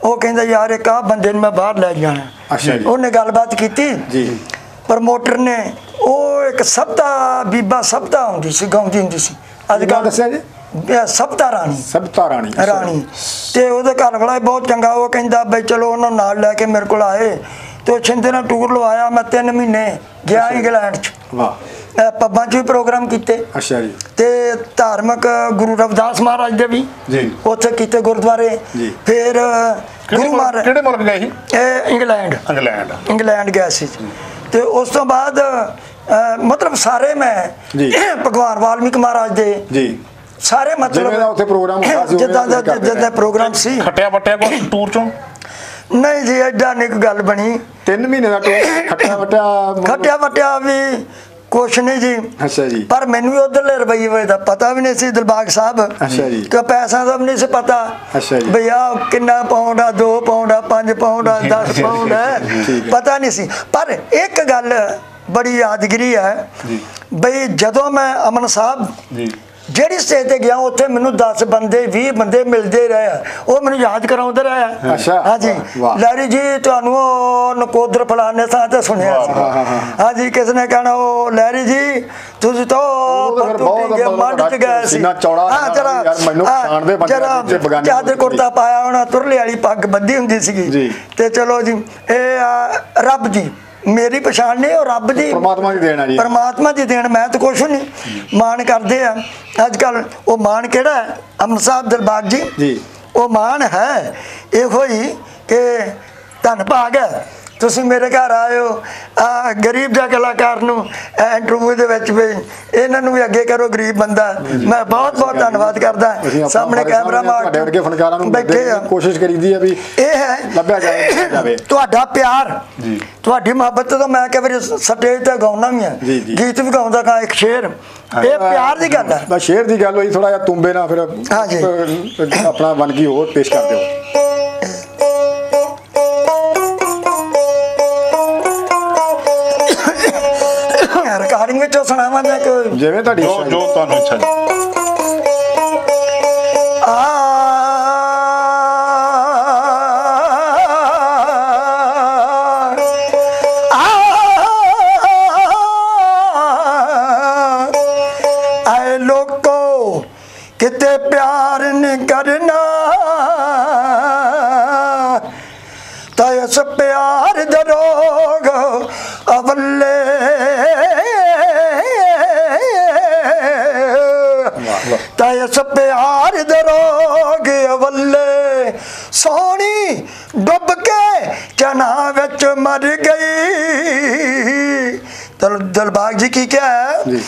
ਉਹ ਕਹਿੰਦਾ ਯਾਰ ਇੱਕ ਆ ਬੰਦੇ ਨੂੰ ਮੈਂ ਬਾਹਰ ਲੈ ਜਾਣਾ। ਅੱਛਾ ਜੀ। ਉਹਨੇ ਗੱਲਬਾਤ ਕੀਤੀ। ਜੀ। ਪ੍ਰਮੋਟਰ ਨੇ ਉਹ ਇੱਕ ਸਬਤਾ ਬੀਬਾ ਸਬਤਾ ਹੁੰਦੀ ਸੀ ਗਾਉਂਦੀ ਹੁੰਦੀ ਸੀ। ਅੱਜ ਕੱਲ ਦੱਸਿਆ ਜੀ? ਸਬਤਾ ਰਾਣੀ। ਸਬਤਾ ਰਾਣੀ। ਰਾਣੀ। ਤੇ ਉਹਦੇ ਘਰ ਵਾਲਾ ਬਹੁਤ ਚੰਗਾ ਉਹ ਕਹਿੰਦਾ ਬਈ ਚਲੋ ਉਹਨਾਂ ਨਾਲ ਲੈ ਕੇ ਮੇਰੇ ਕੋਲ ਆਏ। ਤੇ ਉਹ ਛਿੰਦੇ ਨਾਲ ਟੂਰ ਲਵਾਇਆ ਮੈਂ 3 ਮਹੀਨੇ ਗਿਆ ਇੰਗਲੈਂਡ ਚ। ਵਾਹ। ਪੱਬਾਂ ਚ ਵੀ ਪ੍ਰੋਗਰਾਮ ਕੀਤੇ। ਅੱਛਾ ਜੀ। ਤੇ ਧਾਰਮਿਕ ਗੁਰੂ ਰਵਿਦਾਸ ਮਹਾਰਾਜ ਦੇ ਵੀ ਜੀ। ਉੱਥੇ ਕੀਤੇ ਗੁਰਦੁਆਰੇ। ਜੀ। ਫਿਰ ਗੁਰੂ ਮਹਾਰਾਜ ਕਿਹੜੇ ਮੁਲਕ ਗਏ ਸੀ? ਇਹ ਇੰਗਲੈਂਡ। ਇੰਗਲੈਂਡ। ਇੰਗਲੈਂਡ ਗਿਆ ਸੀ। ਤੇ ਉਸ ਤੋਂ ਬਾਅਦ ਮਤਲਬ ਸਾਰੇ ਮੈਂ ਜੀ। ਭਗਵਾਨ ਵਾਲਮੀਕ ਮਹਾਰਾਜ ਦੇ ਜੀ। ਸਾਰੇ ਮਤਲਬ ਜਿਵੇਂ ਦਾ ਉੱਥੇ ਪ੍ਰੋਗਰਾਮ ਹੁੰਦਾ ਸੀ, ਜਿੱਦਾਂ ਦਾ ਜਿੱਦਾਂ ਪ੍ਰੋਗਰਾਮ ਸੀ। ਖੱਟਿਆ ਵੱਟਿਆ ਕੋਈ ਟੂਰ ਚੋਂ? ਨਹੀਂ ਜੀ ਐਡਾ ਨਿਕ ਗੱਲ ਬਣੀ। 3 ਮਹੀਨੇ ਦਾ ਟੂਰ ਖੱਟਾ ਵਟਿਆ ਖਟਿਆ ਵਟਿਆ ਵੀ ਕੁਛ ਨਹੀਂ ਜੀ। ਅੱਛਾ ਜੀ। ਪਰ ਮੈਨੂੰ ਵੀ ਉਧਰਲੇ ਰਵਈਏ ਦਾ ਪਤਾ ਵੀ ਨਹੀਂ ਸੀ ਦਿਲਬਾਗ ਸਾਹਿਬ। ਅੱਛਾ ਜੀ। ਕਿ ਪੈਸਾ ਦਾ ਵੀ ਨਹੀਂ ਸੀ ਪਤਾ। ਅੱਛਾ ਜੀ। ਭਈਆ ਕਿੰਨਾ ਪਾਉਂਡ ਆ 2 ਪਾਉਂਡ ਆ 5 ਪਾਉਂਡ ਆ 10 ਪਾਉਂਡ ਹੈ। ਪਤਾ ਨਹੀਂ ਸੀ। ਪਰ ਇੱਕ ਗੱਲ ਬੜੀ ਯਾਦਗਿਰੀ ਹੈ। ਬਈ ਜਦੋਂ ਮੈਂ ਅਮਨ ਸਾਹਿਬ ਜੀ। ਜਿਹੜੀ ਸਟੇਜ ਤੇ ਗਿਆ ਉੱਥੇ ਮੈਨੂੰ 10 ਬੰਦੇ 20 ਬੰਦੇ ਮਿਲਦੇ ਰਹੇ। ਉਹ ਮੈਨੂੰ ਯਾਦ ਕਰਾਉਂਦੇ ਰਹੇ। ਅੱਛਾ। ਹਾਂਜੀ। ਲੈਰੀ ਜੀ ਤੁਹਾਨੂੰ ਨਕੋਦਰ ਫਲਾਣੇ ਥਾਂ ਤੇ ਸੁਣਿਆ ਸੀ। ਹਾਂਜੀ ਕਿਸ ਨੇ ਕਹਿਣਾ ਉਹ ਲੈਰੀ ਜੀ ਤੁਸੀਂ ਤਾਂ ਤਾਂ ਬਹੁਤ ਮਤਲਬ ਮੰਡ ਚ ਗਏ ਸੀ ਸੀਨਾ ਚੌੜਾ ਹਾਂ ਜਰਾ ਯਾਰ ਮੈਨੂੰ ਪਛਾਣਦੇ ਬੰਦੇ ਦੂਜੇ ਬੇਗਾਨੇ ਚਾਦਰ ਬੰਦੇ। ਕੁੜਤਾ ਪਾਇਆ ਹੋਣਾ ਤੁਰਲੇ ਵਾਲੀ ਪੱਗ ਬੱਧੀ ਹੁੰਦੀ ਸੀਗੀ ਜੀ। ਤੇ ਚਲੋ ਜੀ ਇਹ ਰੱਬ ਦੀ ਮੇਰੀ ਪਛਾਣ ਨਹੀਂ ਉਹ ਰੱਬ ਦੀ ਪ੍ਰਮਾਤਮਾ ਦੀ ਦੇਣ ਆ ਜੀ। ਪਰਮਾਤਮਾ ਦੀ ਦੇਣ ਮੈਂ ਤਾਂ ਕੁਛ ਨਹੀਂ। ਮਾਣ ਕਰਦੇ ਆ। ਅੱਜ ਕੱਲ ਉਹ ਮਾਣ ਕਿਹੜਾ ਹੈ? ਅਮਨ ਸਾਹਿਬ ਦਿਲਬਾਗ ਜੀ। ਜੀ। ਉਹ ਮਾਣ ਹੈ। ਇਹੋ ਹੀ ਕਿ ਧੰਨ ਭਾਗ ਹੈ। ਤੁਸੀਂ ਮੇਰੇ ਘਰ ਆਇਓ। ਆ ਗਰੀਬ ਜਿਹਾ ਕਲਾਕਾਰ ਨੂੰ ਇੰਟਰਵਿਊ ਦੇ ਵਿੱਚ ਵੀ ਇਹਨਾਂ ਨੂੰ ਵੀ ਅੱਗੇ ਕਰੋ ਗਰੀਬ ਬੰਦਾ। ਮੈਂ ਬਹੁਤ ਬਹੁਤ ਧੰਨਵਾਦ ਕਰਦਾ। ਸਾਹਮਣੇ ਕੈਮਰਾ ਤੁਹਾਡੇ ਵਰਗੇ ਫਨਕਾਰਾਂ ਨੂੰ ਬੈਠੇ ਆ। ਕੋਸ਼ਿਸ਼ ਕਰੀਦੀ ਆ ਵੀ ਇਹ ਹੈ ਲੱਭਿਆ ਜਾਵੇ। ਤੁਹਾਡਾ ਪਿਆਰ। ਜੀ। ਤੁਹਾਡੀ ਮੁਹੱਬਤ ਤਾਂ ਮੈਂ ਕਈ ਵਾਰੀ ਸਟੇਜ ਤੇ ਗਾਉਣਾ ਵੀ ਆ। ਗੀਤ ਵੀ ਗਾਉਂਦਾ ਗਾ ਇੱਕ ਸ਼ੇਰ। ਇਹ ਪਿਆਰ ਦੀ ਗੱਲ ਹੈ ਬਸ ਸ਼ੇਰ ਦੀ ਗੱਲ ਹੋਈ ਥੋੜਾ ਜਿਹਾ ਤੁੰਬੇ ਨਾਲ ਫਿਰ ਆਪਣਾ ਵਨਗੀ ਹੋਰ ਪੇਸ਼ ਕਰ ਦਿਓ। ਵਿੱਚ ਸੁਣਾਵਾਂ ਮੈਂ ਕਿ ਜਿਵੇਂ ਤੁਹਾਡੀ ਜੋ ਜੀ। ਜੋ ਤੁਹਾਨੂੰ ਇੱਛਾ ਜੀ ਦਲਬਾਗ ਜੀ ਕੀ ਕਿਹਾ ਹੈ।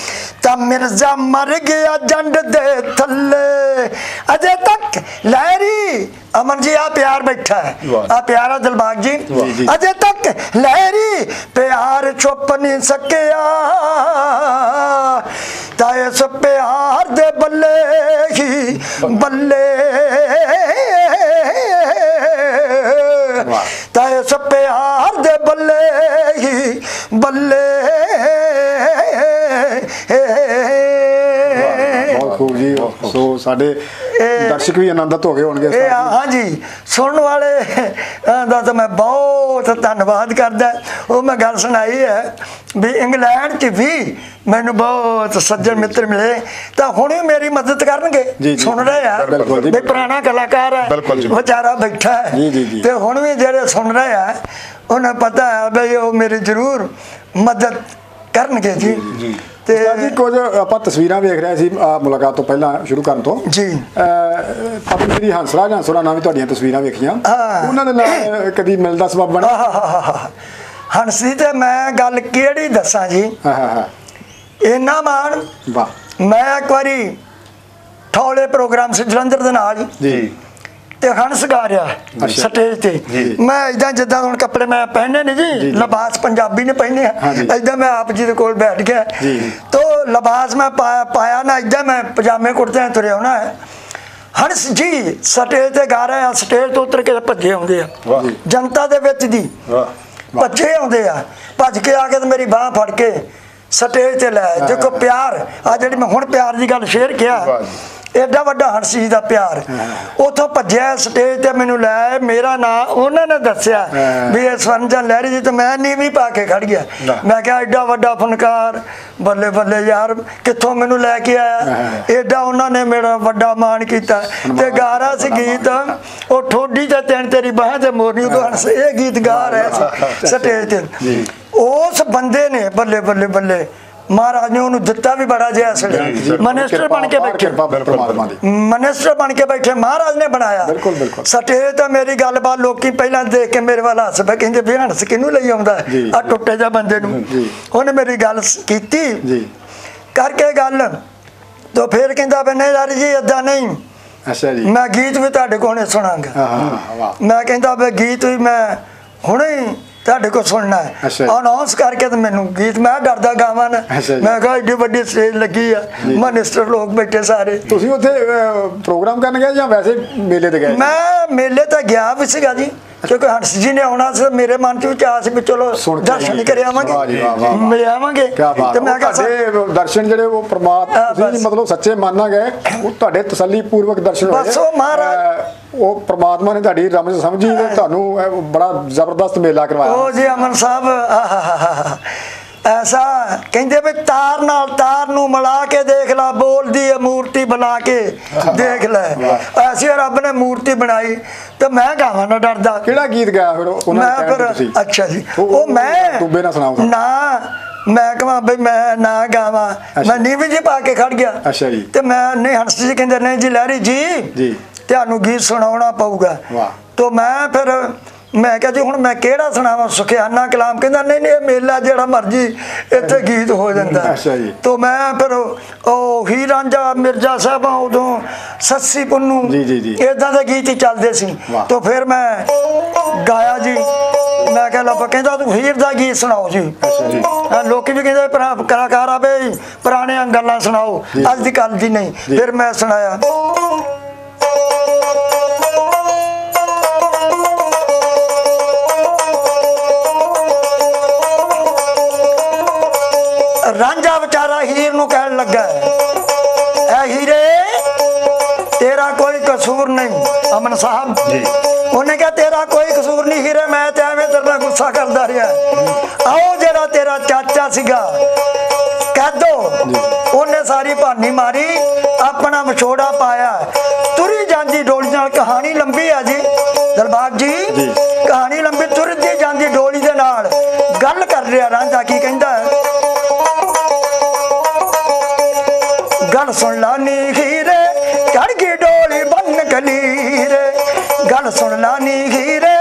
ਤਾਂ ਮਿਰਜ਼ਾ ਮਰ ਗਿਆ ਜੰਡ ਦੇ ਥੱਲੇ ਅਜੇ ਤੱਕ ਲਹਿਰੀ ਅਮਨ ਜੀ ਆ ਪਿਆਰ ਬੈਠਾ ਹੈ। ਆ ਪਿਆਰਾ ਦਿਲਬਾਗ ਜੀ। ਅਜੇ ਤੱਕ ਲਹਿਰੀ ਪਿਆਰ ਛੁਪ ਨਹੀਂ ਸਕਿਆ ਤਾਂ ਇਸ ਪਿਆਰ ਦੇ ਬੱਲੇ ਹੀ ਬੱਲੇ ਸਾਡੇ ਦਰਸ਼ਕ ਵੀ ਆਨੰਦਿਤ ਹੋ ਗਏ ਹੋਣਗੇ ਇਹ। ਹਾਂਜੀ ਸੁਣਨ ਵਾਲੇ ਦਾ ਤਾਂ ਮੈਂ ਬਹੁਤ ਧੰਨਵਾਦ ਕਰਦਾ ਉਹ ਮੈਂ ਗੱਲ ਸੁਣਾਈ ਹੈ ਵੀ ਇੰਗਲੈਂਡ 'ਚ ਵੀ ਮੈਨੂੰ ਬਹੁਤ ਸੱਜਣ ਮਿੱਤਰ ਮਿਲੇ ਤਾਂ ਹੁਣ ਵੀ ਮੇਰੀ ਮਦਦ ਕਰਨਗੇ। ਸੁਣ ਰਹੇ ਆ ਵੀ ਪੁਰਾਣਾ ਕਲਾਕਾਰ ਹੈ। ਵਿਚਾਰਾ ਬੈਠਾ ਹੈ। ਤੇ ਹੁਣ ਵੀ ਜਿਹੜੇ ਸੁਣ ਰਹੇ ਆ ਉਹਨਾਂ ਪਤਾ ਹੈ ਵੀ ਉਹ ਮੇਰੀ ਜ਼ਰੂਰ ਮਦਦ ਕਰਨਗੇ ਜੀ। ਤੇ ਜੀ ਕੁਝ ਆਪਾਂ ਤਸਵੀਰਾਂ ਵੇਖ ਰਹੇ ਸੀ ਮੁਲਾਕਾਤ ਤੋਂ ਪਹਿਲਾਂ ਸ਼ੁਰੂ ਕਰਨ ਤੋਂ। ਜੀ। ਪਤਨੀ ਸ੍ਰੀ ਹੰਸਰਾਜ ਹੰਸਰਾ ਨਾਲ ਵੀ ਤੁਹਾਡੀਆਂ ਤਸਵੀਰਾਂ ਵੇਖੀਆਂ। ਉਹਨਾਂ ਦੇ ਨਾਲ ਕਦੀ ਮਿਲਦਾ ਸਬਬ ਬਣਾ। ਹੰਸੀ ਤੇ ਮੈਂ ਗੱਲ ਕਿਹੜੀ ਦੱਸਾਂ ਜੀ? ਹਾਂ ਹਾਂ ਇੰਨਾ ਮਾਣ। ਵਾਹ। ਮੈਂ ਇੱਕ ਵਾਰੀ ਠੌਲੇ ਪ੍ਰੋਗਰਾਮ ਸੀ ਜਲੰਧਰ ਦੇ ਨਾਲ ਜੀ। ਤੇ ਹੰਸ ਗਾ ਰਿਹਾ। ਸਟੇਜ ਤੇ। ਮੈਂ ਇਦਾਂ ਜਿੱਦਾਂ ਹੁਣ ਕੱਪੜੇ ਮੈਂ ਪਹਿਨੇ ਨੇ ਜੀ। ਲਿਬਾਸ ਪੰਜਾਬੀ ਨੇ ਪਹਿਨੇ ਆ। ਇਦਾਂ ਮੈਂ ਆਪ ਜੀ ਦੇ ਕੋਲ ਬੈਠ ਗਿਆ। ਤੋ ਲਿਬਾਸ ਮੈਂ ਪਾਇਆ ਨਾ ਇਦਾਂ ਮੈਂ ਪਜਾਮੇ ਕੁੜਤੇ ਤੁਰਿਆ ਹੋਣਾ ਹੈ ਹੰਸ ਜੀ ਸਟੇਜ ਤੇ ਗਾ ਰਹੇ ਆ ਸਟੇਜ ਤੋਂ ਉਤਰ ਕੇ ਭੱਜੇ ਆਉਂਦੇ ਆ। ਜਨਤਾ ਦੇ ਵਿੱਚ ਦੀ ਭੱਜੇ ਆਉਂਦੇ ਆ ਭੱਜ ਕੇ ਆ ਕੇ ਤੇ ਮੇਰੀ ਬਾਹ ਫੜ ਕੇ ਸਟੇਜ ਤੇ ਲੈ। ਦੇਖੋ ਪਿਆਰ ਆ ਜਿਹੜੀ ਮੈਂ ਹੁਣ ਪਿਆਰ ਦੀ ਗੱਲ ਸ਼ੇਅਰ ਕਿਹਾ ਐਡਾ ਵੱਡਾ ਹਰਸੀ ਦਾ ਪਿਆਰ। ਉਥੋਂ ਭੱਜਿਆ ਸਟੇਜ ਤੇ ਮੈਨੂੰ ਲੈ। ਮੇਰਾ ਨਾਂ ਉਹਨਾਂ ਨੇ ਦੱਸਿਆ। ਵੀ ਇਹ ਸਵਰਨਜਨ ਲਹਿਰੀ ਜੀ ਤੇ ਮੈਂ ਨੀਵੀਂ ਪਾ ਕੇ ਖੜ ਗਿਆ। ਮੈਂ ਕਿਹਾ ਐਡਾ ਵੱਡਾ ਫਨਕਾਰ ਬੱਲੇ ਬੱਲੇ ਯਾਰ ਕਿੱਥੋਂ ਮੈਨੂੰ ਲੈ ਕੇ ਆਇਆ? ਐਡਾ ਉਹਨਾਂ ਨੇ ਮੇਰਾ ਵੱਡਾ ਮਾਣ ਕੀਤਾ। ਤੇ ਗਾਰਾ ਸੀ ਗੀਤ ਉਹ ਠੋਡੀ ਤੇ ਤੈਨ ਤੇਰੀ ਬਾਹਾਂ ਤੇ ਮੋਰਨੀ ਤੋਂ ਹੰਸ ਇਹ ਗੀਤ ਗਾ ਰਿਹਾ ਸੀ ਸਟੇਜ ਤੇ। ਉਸ ਬੰਦੇ ਨੇ ਬੱਲੇ ਬੱਲੇ ਬੱਲੇ ਮਹਾਰਾਜ ਨੇ ਉਹਨੂੰ ਦਿੱਤਾ ਵੀ ਬੜਾ ਜਿਹਾ ਅਸਲ ਮਨਿਸਟਰ ਬਣ ਕੇ ਬੈਠੇ। ਮਨਿਸਟਰ ਬਣ ਕੇ ਬੈਠੇ ਮਹਾਰਾਜ ਨੇ ਬਣਾਇਆ। ਬਿਲਕੁਲ, ਬਿਲਕੁਲ। ਸਟੇਜ ਤਾਂ ਮੇਰੀ ਗੱਲਬਾਤ ਲੋਕੀ ਪਹਿਲਾਂ ਦੇਖ ਕੇ ਮੇਰੇ ਵੱਲ ਹੱਸ ਪਏ ਕਹਿੰਦੇ ਵੀ ਹੰਸ ਕਿਹਨੂੰ ਲਈ ਆਉਂਦਾ। ਆ ਟੁੱਟੇ ਜਾ ਬੰਦੇ ਨੂੰ। ਉਹਨੇ ਮੇਰੀ ਗੱਲ ਕੀਤੀ। ਕਰਕੇ ਗੱਲ। ਤਾਂ ਫਿਰ ਕਹਿੰਦਾ ਵੀ ਨਹੀਂ ਯਾਰ ਜੀ ਇਦਾਂ ਨਹੀਂ। ਅੱਛਾ ਜੀ। ਮੈਂ ਗੀਤ ਵੀ ਤੁਹਾਡੇ ਕੋਲ ਸੁਣਾਂਗਾ। ਹਾਂ ਹਾਂ ਵਾਹ। ਮੈਂ ਕਹਿੰਦਾ ਵੀ ਗੀਤ ਵੀ ਮੈਂ ਹੁਣੇ ਤੁਹਾਡੇ ਕੋਲ ਸੁਣਨਾ ਹੈ। ਜੀ। ਅਨਾਉਂਸ ਕਰਕੇ ਤੇ ਮੈਨੂੰ ਗੀਤ ਮੈਂ ਡਰਦਾ ਗਾਵਾਂ ਨਾ। ਜੀ। ਮੈਂ ਕਿਹਾ ਏਡੀ ਵੱਡੀ ਸਟੇਜ ਲੱਗੀ ਆ। ਮਨਿਸਟਰ ਲੋਕ ਬੈਠੇ ਸਾਰੇ। ਤੁਸੀਂ ਉੱਥੇ ਪ੍ਰੋਗਰਾਮ ਕਰਨ ਗਏ ਜਾਂ ਵੈਸੇ ਮੇਲੇ ਤੇ ਗਏ? ਮੈਂ ਮੇਲੇ ਤੇ ਗਿਆ ਵੀ ਸੀਗਾ ਜੀ। ਕਿਉਂਕਿ ਹੰਸ ਜੀ ਨੇ ਆਉਣਾ ਸੀ ਮੇਰੇ ਮਨ ਚ ਵਿਚਾਰ ਸੀ ਵੀ ਚਲੋ ਦਰਸ਼ਨ ਕਰ ਜੀ, ਆਵਾਂਗੇ। ਮਿਲ ਆਵਾਂਗੇ। ਤੇ ਮੈਂ ਕਿਹਾ ਸਾ- ਤੁਹਾਡੇ ਦਰਸ਼ਨ ਜਿਹੜੇ ਉਹ ਪ੍ਰਮਾਤਮਾ ਬਸ। ਮਤਲਬ ਸੱਚੇ ਮੰਨਣਾ ਗਏ। ਉਹ ਤੁਹਾਡੇ ਤਸੱਲੀ ਪੂਰਵਕ ਦਰਸ਼ਨ ਹੋਏ। ਬਸ ਉਹ ਮਹਾਰਾਜ- ਉਹ ਪ੍ਰਮਾਤਮਾ ਨੇ ਤੁਹਾਡੀ ਰਮਜ ਸਮਝੀ ਤੇ ਤੁਹਾਨੂੰ ਬੜਾ ਜ਼ਬਰਦਸਤ ਮੇਲਾ ਕਰਵਾਇਆ। ਉਹ ਜੀ ਅਮਨ ਸਾਹਿਬ। ਐਸਾ ਕਹਿੰਦੇ ਵੀ ਤਾਰ ਨਾਲ ਤਾਰ ਨੂੰ ਮਿਲਾ ਕੇ ਦੇਖ ਲੈ ਬੋਲਦੀ ਹੈ ਮੂਰਤੀ ਬਣਾ ਕੇ ਦੇਖ ਲੈ। ਐਸੀ ਰੱਬ ਨੇ ਮੂਰਤੀ ਬਣਾਈ ਤੇ ਮੈਂ ਗਾਵਾਂ ਨਾ ਡਰਦਾ। ਕਿਹੜਾ ਗੀਤ ਗਾਇਆ ਫਿਰ ਉਹਨਾਂ ਫਿਰ ਤੁਸੀਂ? ਅੱਛਾ ਜੀ। ਉਹ- ਮੈਂ ਡੁੱਬੇ ਨਾ ਸਾਨੂੰ। ਨਾ ਮੈਂ ਕਹਾਂ ਬਈ ਮੈਂ ਨਾ ਗਾਵਾਂ। ਮੈਂ ਨੀਵੀਂ ਜੀ ਪਾ ਕੇ ਖੜ ਗਿਆ। ਅੱਛਾ ਜੀ। ਤੇ ਮੈਂ ਨਹੀਂ ਹੰਸ ਜੀ ਕਹਿੰਦੇ ਨਹੀਂ ਜੀ ਲਹਿਰੀ ਜੀ। ਜੀ। ਤੁਹਾਨੂੰ ਗੀਤ ਸੁਣਾਉਣਾ ਪਊਗਾ। ਤੋ ਮੈਂ ਫਿਰ ਮੈਂ ਕਿਹਾ ਜੀ ਹੁਣ ਮੈਂ ਕਿਹੜਾ ਸੁਣਾਵਾਂ ਸੁਖਿਆਨਾ ਕਲਾਮ ਕਹਿੰਦਾ ਨਹੀਂ ਨਹੀਂ ਇਹ ਮੇਲਾ ਜਿਹੜਾ ਮਰਜ਼ੀ ਇੱਥੇ ਗੀਤ ਹੋ ਜਾਂਦਾ। ਤੋ ਮੈਂ ਫਿਰ ਉਹ ਹੀ ਰਾਂਝਾ ਮਿਰਜ਼ਾ ਸਾਹਿਬਾਂ ਉਦੋਂ ਸੱਸੀ ਪੁੰਨੂ ਜੀ, ਜੀ, ਜੀ। ਇਦਾਂ ਦੇ ਗੀਤ ਚੱਲਦੇ ਸੀ। ਤੋ ਫਿਰ ਮੈਂ ਗਾਇਆ ਜੀ ਮੈਂ ਕਿਹਾ ਲੱਭਾ ਕਹਿੰਦਾ ਤੂੰ ਹੀਰ ਦਾ ਗੀਤ ਸੁਣਾਓ ਜੀ ਲੋਕੀ ਵੀ ਕਹਿੰਦੇ ਭਰਾ ਕਲਾਕਾਰ ਆ ਬਈ ਪੁਰਾਣੀਆਂ ਗੱਲਾਂ ਸੁਣਾਓ। ਅੱਜ ਦੀ ਕੱਲ ਦੀ ਨਹੀਂ। ਫਿਰ ਮੈਂ ਸੁਣਾਇਆ ਹੀਰ ਨੂੰ ਕਹਿਣ ਲੱਗਾ ਐ ਹੀਰੇ ਤੇਰਾ ਕੋਈ ਕਸੂਰ ਨਹੀਂ। ਅਮਨ ਸਾਹਿਬ ਜੀ। ਉਹਨੇ ਕਿਹਾ ਤੇਰਾ ਕੋਈ ਕਸੂਰ ਨਹੀਂ ਹੀਰੇ ਮੈਂ ਤੇ ਐਵੇਂ ਤੇਰੇ ਨਾਲ ਗੁੱਸਾ ਕਰਦਾ ਰਿਹਾ। ਆਓ ਜਿਹੜਾ ਤੇਰਾ ਚਾਚਾ ਸੀਗਾ ਕਹਿ ਦੋ। ਉਹਨੇ ਸਾਰੀ ਭਾਨੀ ਮਾਰੀ ਆਪਣਾ ਵਿਛੋੜਾ ਪਾਇਆ। ਤੁਰ ਜਾਂਦੀ ਡੋਲੀ ਨਾਲ ਕਹਾਣੀ ਲੰਬੀ ਆ ਜੀ। ਦਰਬਾਰ ਜੀ ਜੀ। ਕਹਾਣੀ ਲੰਬੀ ਤੁਰਦੀ ਜਾਂਦੀ ਡੋਲੀ ਦੇ ਨਾਲ। ਗੱਲ ਕਰ ਰਿਹਾ ਰਾਂਝਾ ਕੀ ਕਹਿੰਦਾ? ਗੱਲ ਸੁਣ ਲਾ ਨੀ ਹੀਰੇ ਚੜ ਗਈ ਡੋਲੀ ਬੰਨ ਕਲੀਰੇ। ਗੱਲ ਸੁਣ ਲਾ ਨੀ ਹੀਰੇ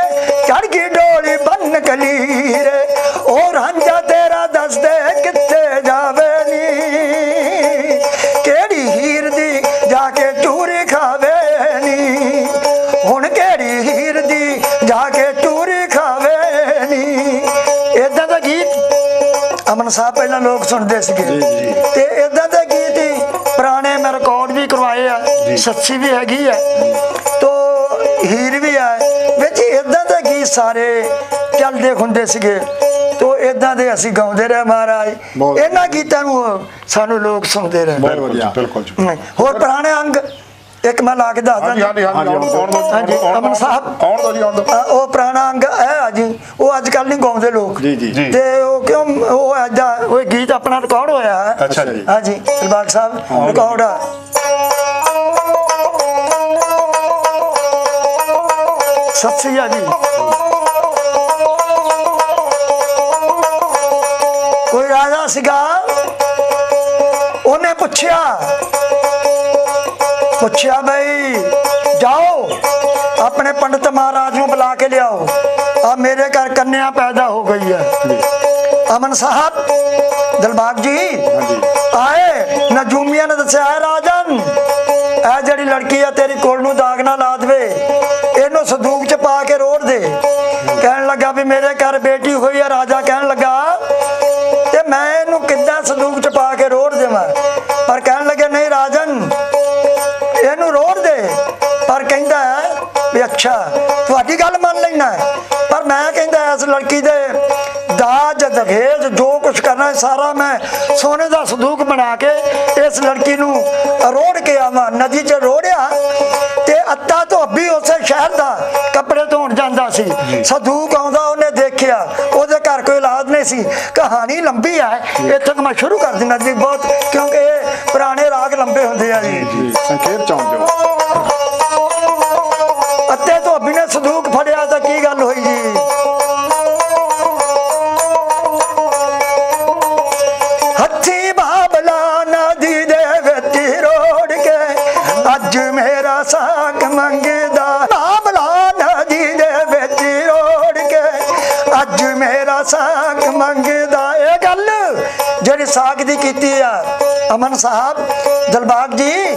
ਚੜ ਗਈ ਡੋਲੀ ਬੰਨ ਕਲੀਰੇ। ਉਹ ਰਾਂਝਾ ਤੇਰਾ ਦੱਸ ਦੇ ਕਿੱਥੇ ਜਾਵੇ ਨੀ। ਕਿਹੜੀ ਹੀਰ ਦੀ ਜਾ ਕੇ ਚੂਰੀ ਖਾਵੇ ਨੀ। ਹੁਣ ਕਿਹੜੀ ਹੀਰ ਦੀ ਜਾ ਕੇ ਚੂਰੀ ਖਾਵੇ ਨੀ। ਇਦਾਂ ਦਾ ਗੀਤ ਅਮਨ ਸਾਹਿਬ ਪਹਿਲਾਂ ਲੋਕ ਸੁਣਦੇ ਸੀਗੇ। ਤੇ ਸੱਚੀ ਵੀ ਹੈਗੀ ਆ ਤੋ ਹੀਰ ਵੀ ਆ ਵਿੱਚ ਇਦਾਂ ਦੇ ਗੀਤ ਸਾਰੇ ਚੱਲਦੇ ਹੁੰਦੇ ਸੀਗੇ। ਤੋ ਇਦਾਂ ਦੇ ਅਸੀਂ ਗਾਉਂਦੇ ਰਹੇ ਮਹਾਰਾਜ। ਇਹਨਾਂ ਗੀਤਾਂ ਨੂੰ ਸਾਨੂੰ ਲੋਕ ਸੁਣਦੇ ਰਹੇ। ਬਹੁਤ ਬਿਲਕੁਲ ਜੀ, ਵਧੀਆ। ਬਿਲਕੁਲ ਜੀ। ਹੋਰ ਪੁਰਾਣੇ ਅੰਗ ਇੱਕ ਮੈਂ ਲਾ ਕੇ ਦੱਸਦਾ। ਹਾਂਜੀ ਹਾਂਜੀ ਹਾਂਜੀ, ਦਿਓ, ਅਮਨ ਸਾਹਿਬ। ਆਉਣ ਦੋ ਜੀ ਉਹ ਪੁਰਾਣਾ ਅੰਗ ਹੈ ਅੱਜ। ਉਹ ਅੱਜ ਕੱਲ ਨਹੀਂ ਗਾਉਂਦੇ ਲੋਕ। ਜੀ, ਜੀ। ਜੀ। ਤੇ ਉਹ ਕਿਉਂ ਉਹ ਅੱਜ ਉਹ ਗੀਤ ਆਪਣਾ ਰਿਕਾਰਡ ਹੋਇਆ ਹੈ। ਅੱਛਾ ਜੀ। ਹਾਂਜੀ ਦਿਲਬਾਗ ਸਾਹਿਬ ਰਿਕਾਰਡ ਆ। ਸਤਿ ਸ੍ਰੀ ਅਕਾਲ ਜੀ ਕੋਈ ਰਾਜਾ ਸੀਗਾ ਉਹਨੇ ਪੁੱਛਿਆ ਪੁੱਛਿਆ ਬਈ ਜਾਓ ਆਪਣੇ ਪੰਡਤ ਮਹਾਰਾਜ ਨੂੰ ਬੁਲਾ ਕੇ ਲਿਆਓ। ਆ ਮੇਰੇ ਘਰ ਕੰਨਿਆ ਪੈਦਾ ਹੋ ਗਈ ਹੈ। ਅਮਨ ਸਾਹਿਬ ਦਿਲਬਾਗ ਜੀ। ਆਏ ਨਜੂਮੀਆਂ ਨੇ ਦੱਸਿਆ ਰਾਜਨ ਇਹ ਜਿਹੜੀ ਲੜਕੀ ਆ ਤੇਰੀ ਕੋਲ ਨੂੰ ਦਾਗ ਨਾ ਲਾ ਸਾਰਾ ਮੈਂ ਸੋਨੇ ਦਾ ਸੰਦੂਕ ਬਣਾ ਕੇ ਇਸ ਲੜਕੀ ਨੂੰ ਰੋੜ ਕੇ ਆਵਾਂ ਨਦੀ 'ਚ ਰੋੜਿਆ ਤੇ ਅੱਤਾ ਧੋਬੀ ਉਸੇ ਸ਼ਹਿਰ ਦਾ ਕੱਪੜੇ ਧੋਣ ਜਾਂਦਾ ਸੀ। ਸੰਦੂਕ ਆਉਂਦਾ ਉਹਨੇ ਦੇਖਿਆ ਉਹਦੇ ਘਰ ਕੋਈ ਔਲਾਦ ਨਹੀਂ ਸੀ। ਕਹਾਣੀ ਲੰਬੀ ਹੈ ਇੱਥੇ ਮੈਂ ਸ਼ੁਰੂ ਕਰ ਦਿੰਦਾ ਜੀ ਬਹੁਤ ਕਿਉਂਕਿ ਇਹ ਪੁਰਾਣੇ ਰਾਗ ਲੰਬੇ ਹੁੰਦੇ ਆ ਜੀ।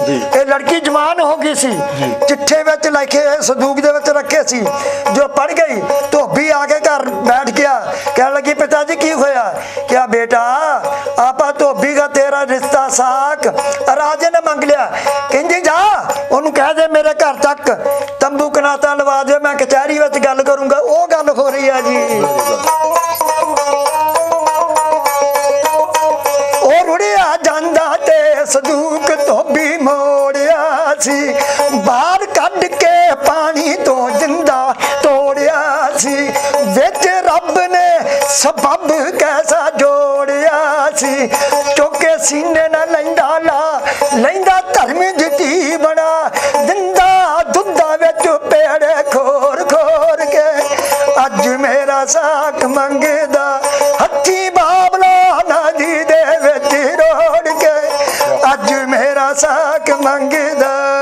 ਇਹ ਲੜਕੀ ਜਵਾਨ ਹੋ ਗਈ ਸੀ। ਚਿੱਠੇ ਵਿੱਚ ਲਿਖੇ ਹੋਏ ਸੰਦੂਕ ਦੇ ਵਿੱਚ ਰੱਖੇ ਸੀ। ਜੋ ਪੜ ਗਈ ਧੋਬੀ ਆ ਕੇ ਘਰ ਬੈਠ ਗਿਆ। ਕਹਿਣ ਲੱਗੀ ਪਿਤਾ ਜੀ ਕੀ ਹੋਇਆ? ਕਿਹਾ ਬੇਟਾ ਆਪਾ ਧੋਬੀ ਦਾ ਤੇਰਾ ਰਿਸ਼ਤਾ ਸਾਕ ਰਾਜੇ ਨੇ ਮੰਗ ਲਿਆ। ਕਹਿੰਦੀ ਜਾ ਉਹਨੂੰ ਕਹਿ ਦੇ ਮੇਰੇ ਘਰ ਤੱਕ। ਤੰਬੂ ਕਨਾਤਾ ਲਵਾ ਦੇ ਮੈਂ ਕਚਹਿਰੀ ਵਿੱਚ ਗੱਲ ਕਰੂੰਗਾ। ਉਹ ਗੱਲ ਹੋ ਰਹੀ ਆ ਜੀ। ਸਬਬ ਕੈਸਾ ਜੋੜਿਆ ਸੀ? ਚੁੱਕੇ ਸੀਨੇ ਨਾਲ ਲੈਂਦਾ ਲਾ, ਲੈਂਦਾ ਧਰਮ ਜਿੱਤੀ ਬਣਾ। ਦਿੰਦਾ ਦੁੱਧਾ ਵਿੱਚ ਪੇੜੇ ਖੋਰ ਖੋਰ ਕੇ। ਅੱਜ ਮੇਰਾ ਸਾਖ ਮੰਗਦਾ, ਹੱਥੀ ਬਾਬਲਾ ਨਦੀ ਦੇ ਵਿੱਚ ਰੋੜ ਕੇ। ਅੱਜ ਮੇਰਾ ਸਾਖ ਮੰਗਦਾ।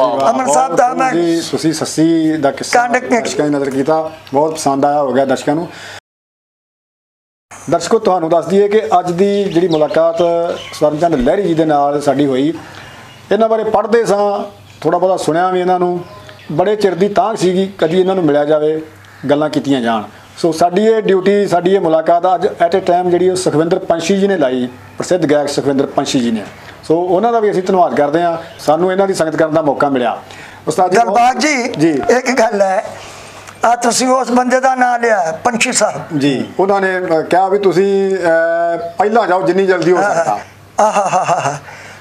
ਅਮਨ ਸਾਹਿਬ ਦਾ ਮੈਂ ਤੁਸੀਂ ਸੱਸੀ ਦਾ ਕਿੱਸਾ ਦਰਸ਼ਕਾਂ ਦੀ ਨਜ਼ਰ ਕੀਤਾ ਬਹੁਤ ਪਸੰਦ ਆਇਆ ਹੋ ਗਿਆ ਦਰਸ਼ਕਾਂ ਨੂੰ। ਦਰਸ਼ਕੋ ਤੁਹਾਨੂੰ ਦੱਸ ਦਈਏ ਕਿ ਅੱਜ ਦੀ ਜਿਹੜੀ ਮੁਲਾਕਾਤ ਸਵਰਨਚੰਦ ਲਹਿਰੀ ਜੀ ਦੇ ਨਾਲ ਸਾਡੀ ਹੋਈ ਇਹਨਾਂ ਬਾਰੇ ਪੜ੍ਹਦੇ ਸਾਂ ਥੋੜਾ ਬਹੁਤਾ ਸੁਣਿਆ ਵੀ ਇਹਨਾਂ ਨੂੰ ਬੜੇ ਚਿਰ ਦੀ ਤਾਂਘ ਸੀਗੀ ਕਦੀ ਇਹਨਾਂ ਨੂੰ ਮਿਲਿਆ ਜਾਵੇ ਗੱਲਾਂ ਕੀਤੀਆਂ ਜਾਣ। ਸੋ ਸਾਡੀ ਇਹ ਡਿਊਟੀ ਸਾਡੀ ਇਹ ਮੁਲਾਕਾਤ ਅੱਜ ਐਟ ਅ ਟਾਈਮ ਜਿਹੜੀ ਉਹ ਸੁਖਵਿੰਦਰ ਪੰਛੀ ਜੀ ਨੇ ਲਾਈ ਪ੍ਰਸਿੱਧ ਗਾਇਕ ਸੁਖਵਿੰਦਰ ਪੰਛੀ ਜੀ ਨੇ। ਸੋ ਉਹਨਾਂ ਦਾ ਵੀ ਅਸੀਂ ਧੰਨਵਾਦ ਕਰਦੇ ਹਾਂ। ਸਾਨੂੰ ਇਹਨਾਂ ਦੀ ਸੰਗਤ ਕਰਨ ਦਾ ਮੌਕਾ ਮਿਲਿਆ। ਉਸਤਾਦ ਜੀ ਜੀ ਇੱਕ ਗੱਲ ਹੈ ਆ ਤੁਸੀਂ ਉਸ ਬੰਦੇ ਦਾ ਨਾਮ ਲਿਆ ਪੰਛੀ ਸਾਹਿਬ। ਜੀ ਉਹਨਾਂ ਨੇ ਕਿਹਾ ਵੀ ਤੁਸੀਂ ਪਹਿਲਾਂ ਜਾਓ ਜਿੰਨੀ ਜਲਦੀ ਹੋ ਸਕਦਾ। ਆਹਾਹਾਹਾ।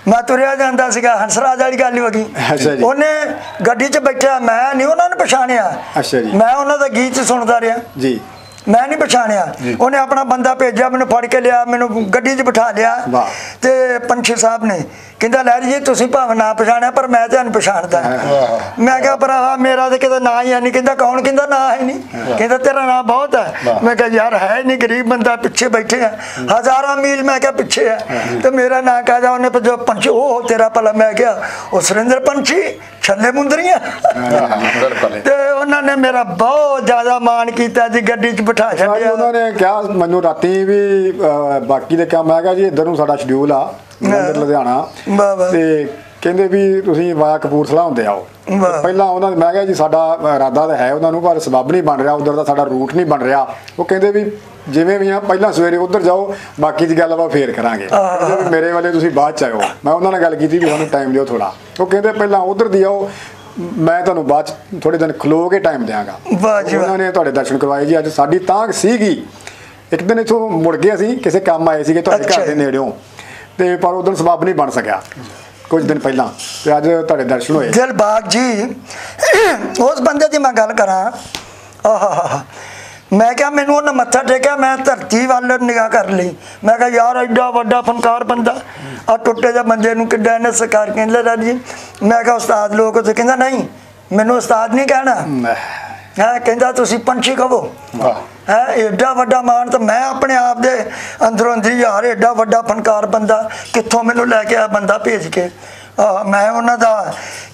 ਮੈਂ ਤੁਰਿਆ ਜਾਂਦਾ ਸੀਗਾ ਹੰਸਰਾਜ ਵਾਲੀ ਗੱਲ ਹੀ ਗਈ ਅੱਛਾ ਜੀ। ਉਹਨੇ ਗੱਡੀ 'ਚ ਬੈਠਿਆ ਮੈਂ ਨਹੀਂ ਉਹਨਾਂ ਨੂੰ ਪਛਾਣਿਆ। ਅੱਛਾ ਜੀ। ਮੈਂ ਉਹਨਾਂ ਦਾ ਗੀਤ ਸੁਣਦਾ ਰਿਹਾ। ਜੀ। ਮੈਂ ਨਹੀਂ ਪਛਾਣਿਆ। ਉਹਨੇ ਆਪਣਾ ਬੰਦਾ ਭੇਜਿਆ ਮੈਨੂੰ ਫੜ ਕੇ ਲਿਆ ਮੈਨੂੰ ਗੱਡੀ 'ਚ ਬਿਠਾ ਲਿਆ। ਤੇ ਪੰਛੀ ਸਾਹਿਬ ਨੇ ਕਹਿੰਦਾ ਲਹਿਰੀ ਜੀ ਤੁਸੀਂ ਭਾਵੇਂ ਨਾ ਪਛਾਣਿਆ ਪਰ ਮੈਂ ਤੁਹਾਨੂੰ ਪਛਾਣਦਾ। ਮੈਂ ਕਿਹਾ ਭਰਾਵਾ ਮੇਰਾ ਤੇ ਕਿਤੇ ਨਾਂ ਹੀ ਨਹੀਂ। ਕਹਿੰਦਾ ਕੌਣ? ਕਹਿੰਦਾ ਨਾਂ ਹੈ ਨਹੀਂ। ਕਹਿੰਦਾ ਤੇਰਾ ਨਾਂ ਬਹੁਤ ਹੈ। ਮੈਂ ਕਿਹਾ ਯਾਰ ਹੈ ਨਹੀਂ ਗਰੀਬ ਬੰਦਾ ਪਿੱਛੇ ਬੈਠੇ ਆ। ਹਜ਼ਾਰਾਂ ਮੀਲ ਮੈਂ ਕਿਹਾ ਪਿੱਛੇ ਆ। ਤੇ ਮੇਰਾ ਨਾਂ ਕਹਦਾ? ਉਹਨੇ ਜੋ ਪੰਛੀ ਉਹ ਤੇਰਾ ਭਲਾ। ਮੈਂ ਕਿਹਾ ਉਹ ਸੁਰਿੰਦਰ ਪੰਛੀ ਛੱਲੇ ਮੁੰਦਰੀਆਂ। ਤੇ ਉਹਨਾਂ ਨੇ ਮੇਰਾ ਬਹੁਤ ਜ਼ਿਆਦਾ ਮਾਣ ਕੀਤਾ ਜੀ ਗੱਡੀ 'ਚ ਬਿਠਾ ਛੱਡਿਆ। ਉਹਨਾਂ ਨੇ ਕਿਹਾ ਮੈਨੂੰ ਰਾਤੀ ਵੀ ਬਾਕੀ ਦੇ ਕੰਮ ਕਿਹਾ ਜੀ ਇੱਧਰ ਨੂੰ ਸਾਡਾ ਸ਼ਡਿਊਲ ਆ ਲੁਧਿਆਣਾ। ਤੇ ਕਹਿੰਦੇ ਵੀ ਤੁਸੀਂ ਵਾਇਆ ਕਪੂਰਥਲਾ ਹੁੰਦੇ ਆਓ। ਪਹਿਲਾਂ ਉਹਨਾਂ ਨੇ ਮੈਂ ਕਿਹਾ ਜੀ ਸਾਡਾ ਇਰਾਦਾ ਤਾਂ ਹੈ ਉਹਨਾਂ ਨੂੰ ਪਰ ਸਬੱਬ ਨਹੀਂ ਬਣ ਰਿਹਾ ਉਧਰ ਦਾ ਸਾਡਾ ਰੂਟ ਨਹੀਂ ਬਣ ਰਿਹਾ। ਉਹ ਕਹਿੰਦੇ ਵੀ ਜਿਵੇਂ ਵੀ ਆ ਪਹਿਲਾਂ ਸਵੇਰੇ ਉਧਰ ਜਾਓ ਬਾਕੀ ਦੀ ਗੱਲ ਆਪਾਂ ਫੇਰ ਕਰਾਂਗੇ। ਕਹਿੰਦੇ ਵੀ ਮੇਰੇ ਵਾਲੇ ਤੁਸੀਂ ਬਾਅਦ ਚ ਆਇਓ। ਮੈਂ ਉਹਨਾਂ ਨਾਲ ਗੱਲ ਕੀਤੀ ਵੀ ਸਾਨੂੰ ਟਾਈਮ ਦਿਓ ਥੋੜਾ ਉਹ ਕਹਿੰਦੇ ਪਹਿਲਾਂ ਉਧਰ ਦੀ ਆਓ ਮੈਂ ਤੁਹਾਨੂੰ ਬਾਅਦ ਥੋੜੇ ਦਿਨ ਖਲੋ ਕੇ ਟਾਈਮ ਦਿਆਂਗਾ। ਵਾਹ ਜੀ। ਉਹਨਾਂ ਨੇ ਤੁਹਾਡੇ ਦਰਸ਼ਨ ਕਰਵਾਏ ਜੀ ਅੱਜ ਸਾਡੀ ਤਾਂਘ ਸੀਗੀ। ਇੱਕ ਦਿਨ ਇਥੋਂ ਮੁੜ ਗਏ ਅਸੀਂ ਕਿਸੇ ਕੰਮ ਆਏ ਸੀਗੇ ਤੁਹਾਡੇ ਘਰ ਦੇ। ਨੇੜਿਓਂ। ਤੇ ਪਰ ਉਦੋਂ ਸਬੱਬ ਨਹੀਂ ਬਣ ਸਕਿਆ ਕੁਝ ਦਿਨ ਪਹਿਲਾਂ। ਤੇ ਅੱਜ ਤੁਹਾਡੇ ਦਰਸ਼ਨ ਹੋਏ। ਦਿਲਬਾਗ ਜੀ ਉਸ ਬੰਦੇ ਦੀ ਮੈਂ ਗੱਲ ਕਰਾਂ। ਆਹਾ ਮੈਂ ਕਿਹਾ ਮੈਨੂੰ ਉਹਨੇ ਮੱਥਾ ਟੇਕਿਆ ਮੈਂ ਧਰਤੀ ਵੱਲ ਨਿਗਾਹ ਕਰ ਲਈ। ਮੈਂ ਕਿਹਾ ਯਾਰ ਐਡਾ ਵੱਡਾ ਫਨਕਾਰ ਬੰਦਾ। ਆ ਟੁੱਟੇ ਜਿਹੇ ਬੰਦੇ ਨੂੰ ਕਿੱਡਾ ਇਹਨੇ ਸਕਾਰ ਕਹਿੰਦਾ ਰਾਜ? ਜੀ ਮੈਂ ਕਿਹਾ ਉਸਤਾਦ ਲੋਕ ਤੇ ਕਹਿੰਦਾ ਨਹੀਂ ਮੈਨੂੰ ਉਸਤਾਦ ਨਹੀਂ ਕਹਿਣਾ। ਹੈ ਕਹਿੰਦਾ ਤੁਸੀਂ ਪੰਛੀ ਕਹੋ ਹੈ ਏਡਾ ਵੱਡਾ ਮਾਣ ਤਾਂ ਮੈਂ ਆਪਣੇ ਆਪ ਦੇ ਅੰਦਰੋਂ ਅੰਦਰ ਯਾਰ ਏਡਾ ਵੱਡਾ ਫਨਕਾਰ ਬੰਦਾ ਕਿੱਥੋਂ ਮੈਨੂੰ ਲੈ ਕੇ ਆ ਬੰਦਾ ਭੇਜ ਕੇ? ਮੈਂ ਉਹਨਾਂ ਦਾ